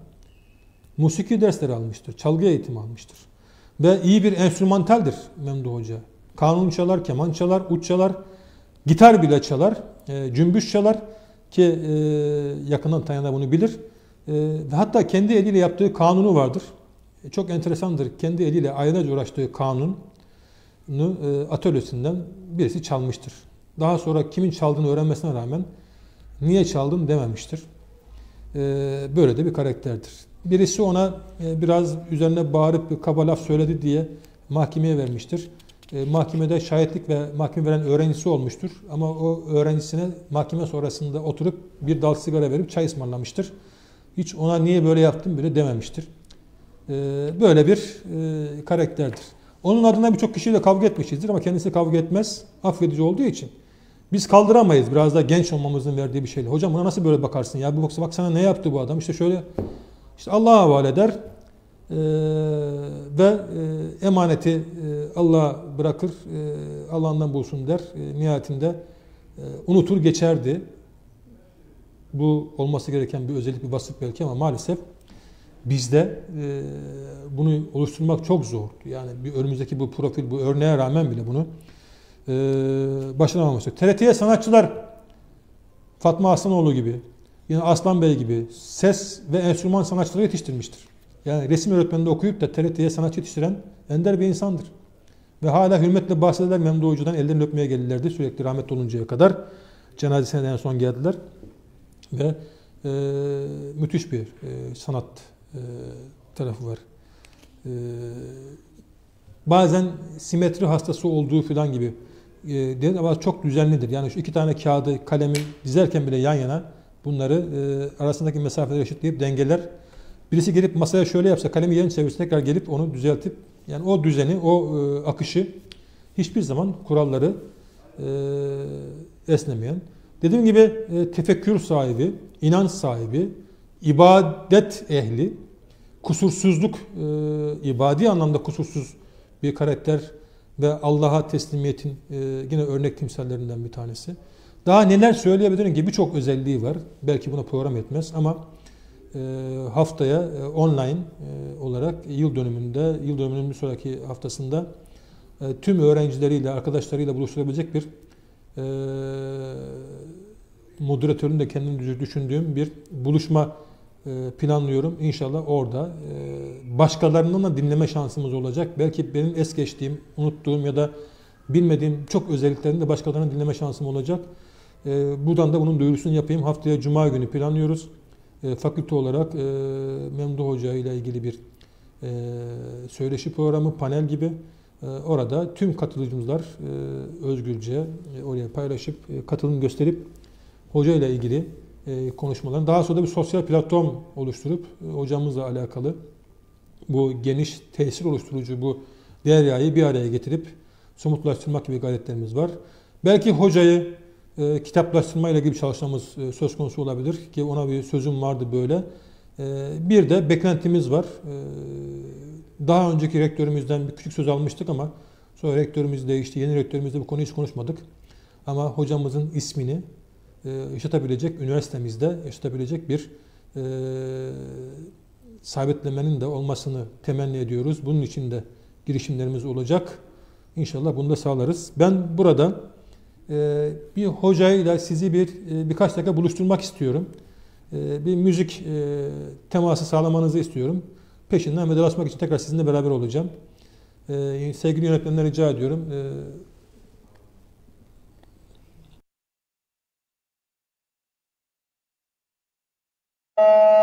musiki dersleri almıştır. Çalgı eğitimi almıştır. Ve iyi bir enstrümantaldir Memduh Hoca. Kanun çalar, keman çalar, uç çalar, gitar bile çalar, e, cümbüş çalar ki yakından tanıyanlar bunu bilir. Ve hatta kendi eliyle yaptığı kanunu vardır. Çok enteresandır. Kendi eliyle aylarca uğraştığı kanunu e, atölyesinden birisi çalmıştır. Daha sonra kimin çaldığını öğrenmesine rağmen niye çaldın dememiştir. E, böyle de bir karakterdir. Birisi ona e, biraz üzerine bağırıp kaba laf söyledi diye mahkemeye vermiştir. E, mahkemede şahitlik ve mahkeme veren öğrencisi olmuştur. Ama o öğrencisine mahkeme sonrasında oturup bir dal sigara verip çay ısmarlamıştır. Hiç ona niye böyle yaptın bile dememiştir. E, böyle bir karakterdir. Onun adına birçok kişiyle kavga etmişizdir ama kendisi kavga etmez. Affedici olduğu için. Biz kaldıramayız biraz da genç olmamızın verdiği bir şeyle. Hocam buna nasıl böyle bakarsın ya? Bu bak sana ne yaptı bu adam? İşte şöyle işte Allah'a havale eder ee, ve e, emaneti e, Allah'a bırakır. E, Allah'ından bulsun der. E, nihayetinde e, unutur geçerdi. Bu olması gereken bir özellik, bir vasıf belki ama maalesef bizde e, bunu oluşturmak çok zor. Yani bir önümüzdeki bu profil, bu örneğe rağmen bile bunu e, başaramamıştık. TRT'ye sanatçılar Fatma Aslanoğlu gibi, yine Aslan Bey gibi ses ve enstrüman sanatçıları yetiştirmiştir. Yani resim öğretmeninde okuyup da TRT'ye sanatçı yetiştiren ender bir insandır. Ve hala hürmetle bahsederler Memduh Hoca'dan ellerini öpmeye gelirlerdi sürekli rahmet oluncaya kadar. Cenazesine en son geldiler. Ve e, müthiş bir e, sanat tarafı var. E, bazen simetri hastası olduğu falan gibi e, ama çok düzenlidir. Yani şu iki tane kağıdı, kalemi dizerken bile yan yana bunları e, arasındaki mesafeleri eşitleyip dengeler. Birisi gelip masaya şöyle yapsa, kalemi yerini çevirse tekrar gelip onu düzeltip yani o düzeni, o e, akışı hiçbir zaman kuralları e, esnemeyen. Dediğim gibi e, tefekkür sahibi, inanç sahibi, ibadet ehli, kusursuzluk, e, ibadi anlamda kusursuz bir karakter ve Allah'a teslimiyetin e, yine örnek timsallerinden bir tanesi. Daha neler söyleyebilirim ki birçok özelliği var. Belki buna program etmez ama e, haftaya e, online e, olarak yıl dönümünde, yıl dönümünün bir sonraki haftasında e, tüm öğrencileriyle, arkadaşlarıyla buluşturabilecek bir e, moderatörün de kendim düşündüğüm bir buluşma planlıyorum. İnşallah orada e, başkalarından da dinleme şansımız olacak. Belki benim es geçtiğim, unuttuğum ya da bilmediğim çok özelliklerini de başkalarının dinleme şansım olacak. E, buradan da bunun duyurusunu yapayım. Haftaya Cuma günü planlıyoruz. Fakülte olarak Memduh Hoca ile ilgili bir söyleşi programı, panel gibi orada tüm katılımcılar özgürce oraya paylaşıp katılım gösterip hoca ile ilgili e, konuşmalarını. Daha sonra da bir sosyal platform oluşturup e, hocamızla alakalı bu geniş tesir oluşturucu bu deryayı bir araya getirip somutlaştırmak gibi gayretlerimiz var. Belki hocayı e, kitaplaştırma ile ilgili çalışmamız e, söz konusu olabilir ki ona bir sözüm vardı böyle. E, bir de beklentimiz var. E, daha önceki rektörümüzden bir küçük söz almıştık ama sonra rektörümüz değişti. Yeni rektörümüzle bu konuyu hiç konuşmadık. Ama hocamızın ismini yaşatabilecek, üniversitemizde yaşatabilecek bir e, sabitlemenin de olmasını temenni ediyoruz. Bunun için de girişimlerimiz olacak. İnşallah bunu da sağlarız. Ben burada e, bir hocayla sizi bir e, birkaç dakika buluşturmak istiyorum. E, bir müzik e, teması sağlamanızı istiyorum. Peşinden vedalaşmak için tekrar sizinle beraber olacağım. E, sevgili yönetmenler rica ediyorum. E, Uh...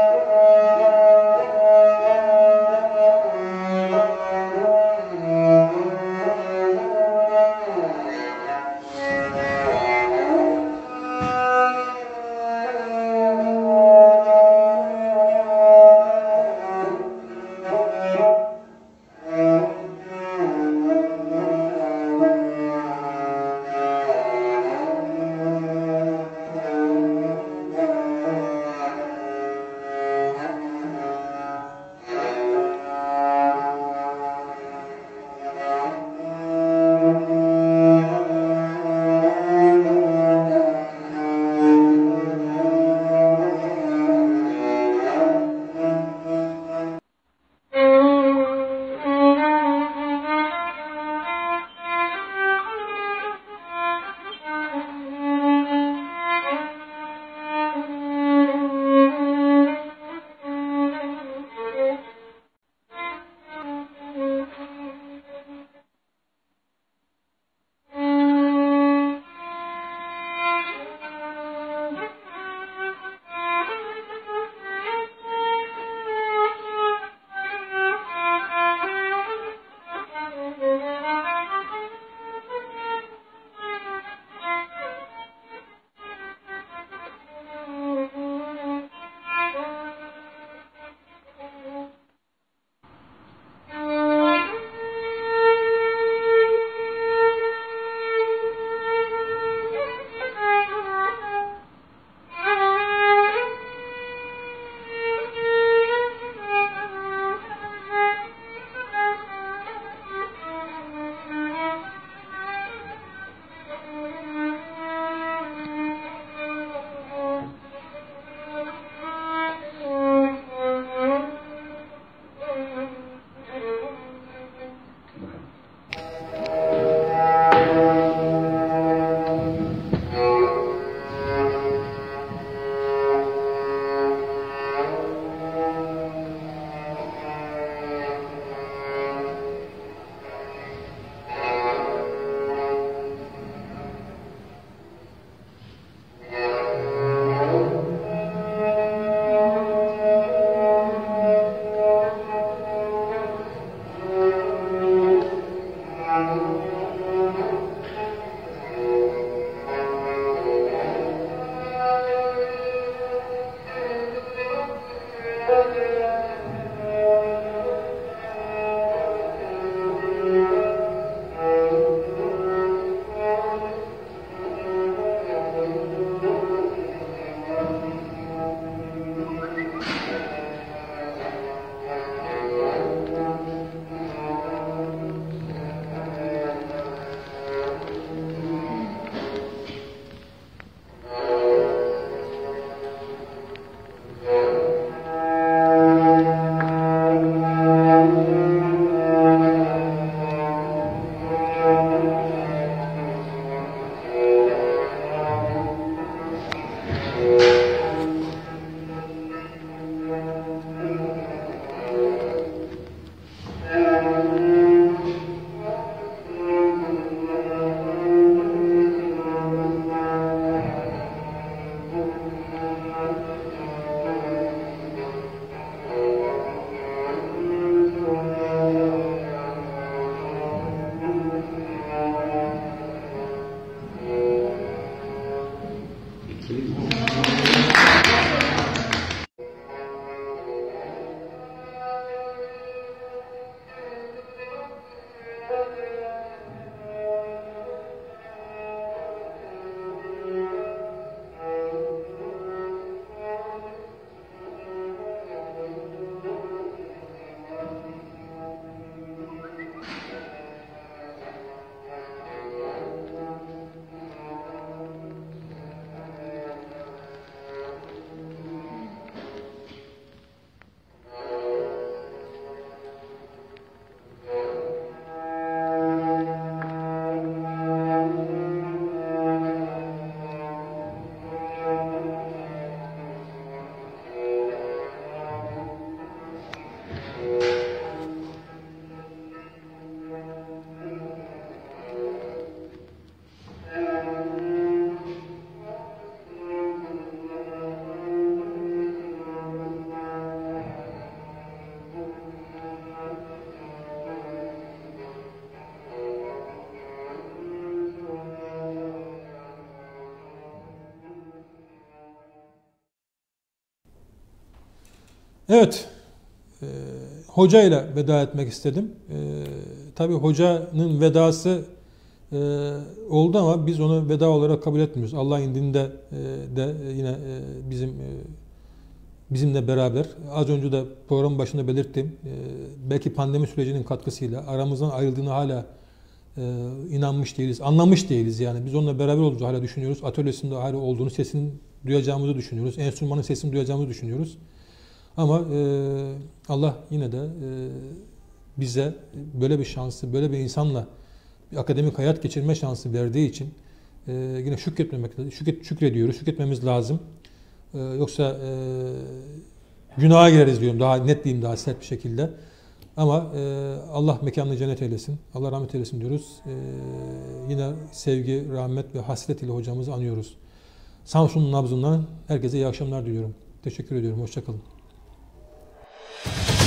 Evet, e, hoca ile veda etmek istedim. E, tabii hocanın vedası e, oldu ama biz onu veda olarak kabul etmiyoruz. Allah indinde e, de yine e, bizim e, bizimle beraber. Az önce de program başında belirttim. E, belki pandemi sürecinin katkısıyla aramızdan ayrıldığını hala e, inanmış değiliz, anlamış değiliz yani. Biz onunla beraber olduğumuzu hala düşünüyoruz. Atölyesinde hala olduğunu, sesini duyacağımızı düşünüyoruz. Enstrümanın sesini duyacağımızı düşünüyoruz. Ama e, Allah yine de e, bize böyle bir şansı, böyle bir insanla bir akademik hayat geçirme şansı verdiği için e, yine şükretmemek, şükret, şükrediyoruz, şükretmemiz lazım. E, yoksa e, günaha gireriz diyorum, daha net diyeyim, daha sert bir şekilde. Ama e, Allah mekanını cennet eylesin, Allah rahmet eylesin diyoruz. E, yine sevgi, rahmet ve hasret ile hocamızı anıyoruz. Samsun'un nabzından herkese iyi akşamlar diliyorum. Teşekkür ediyorum, hoşçakalın. Thank you.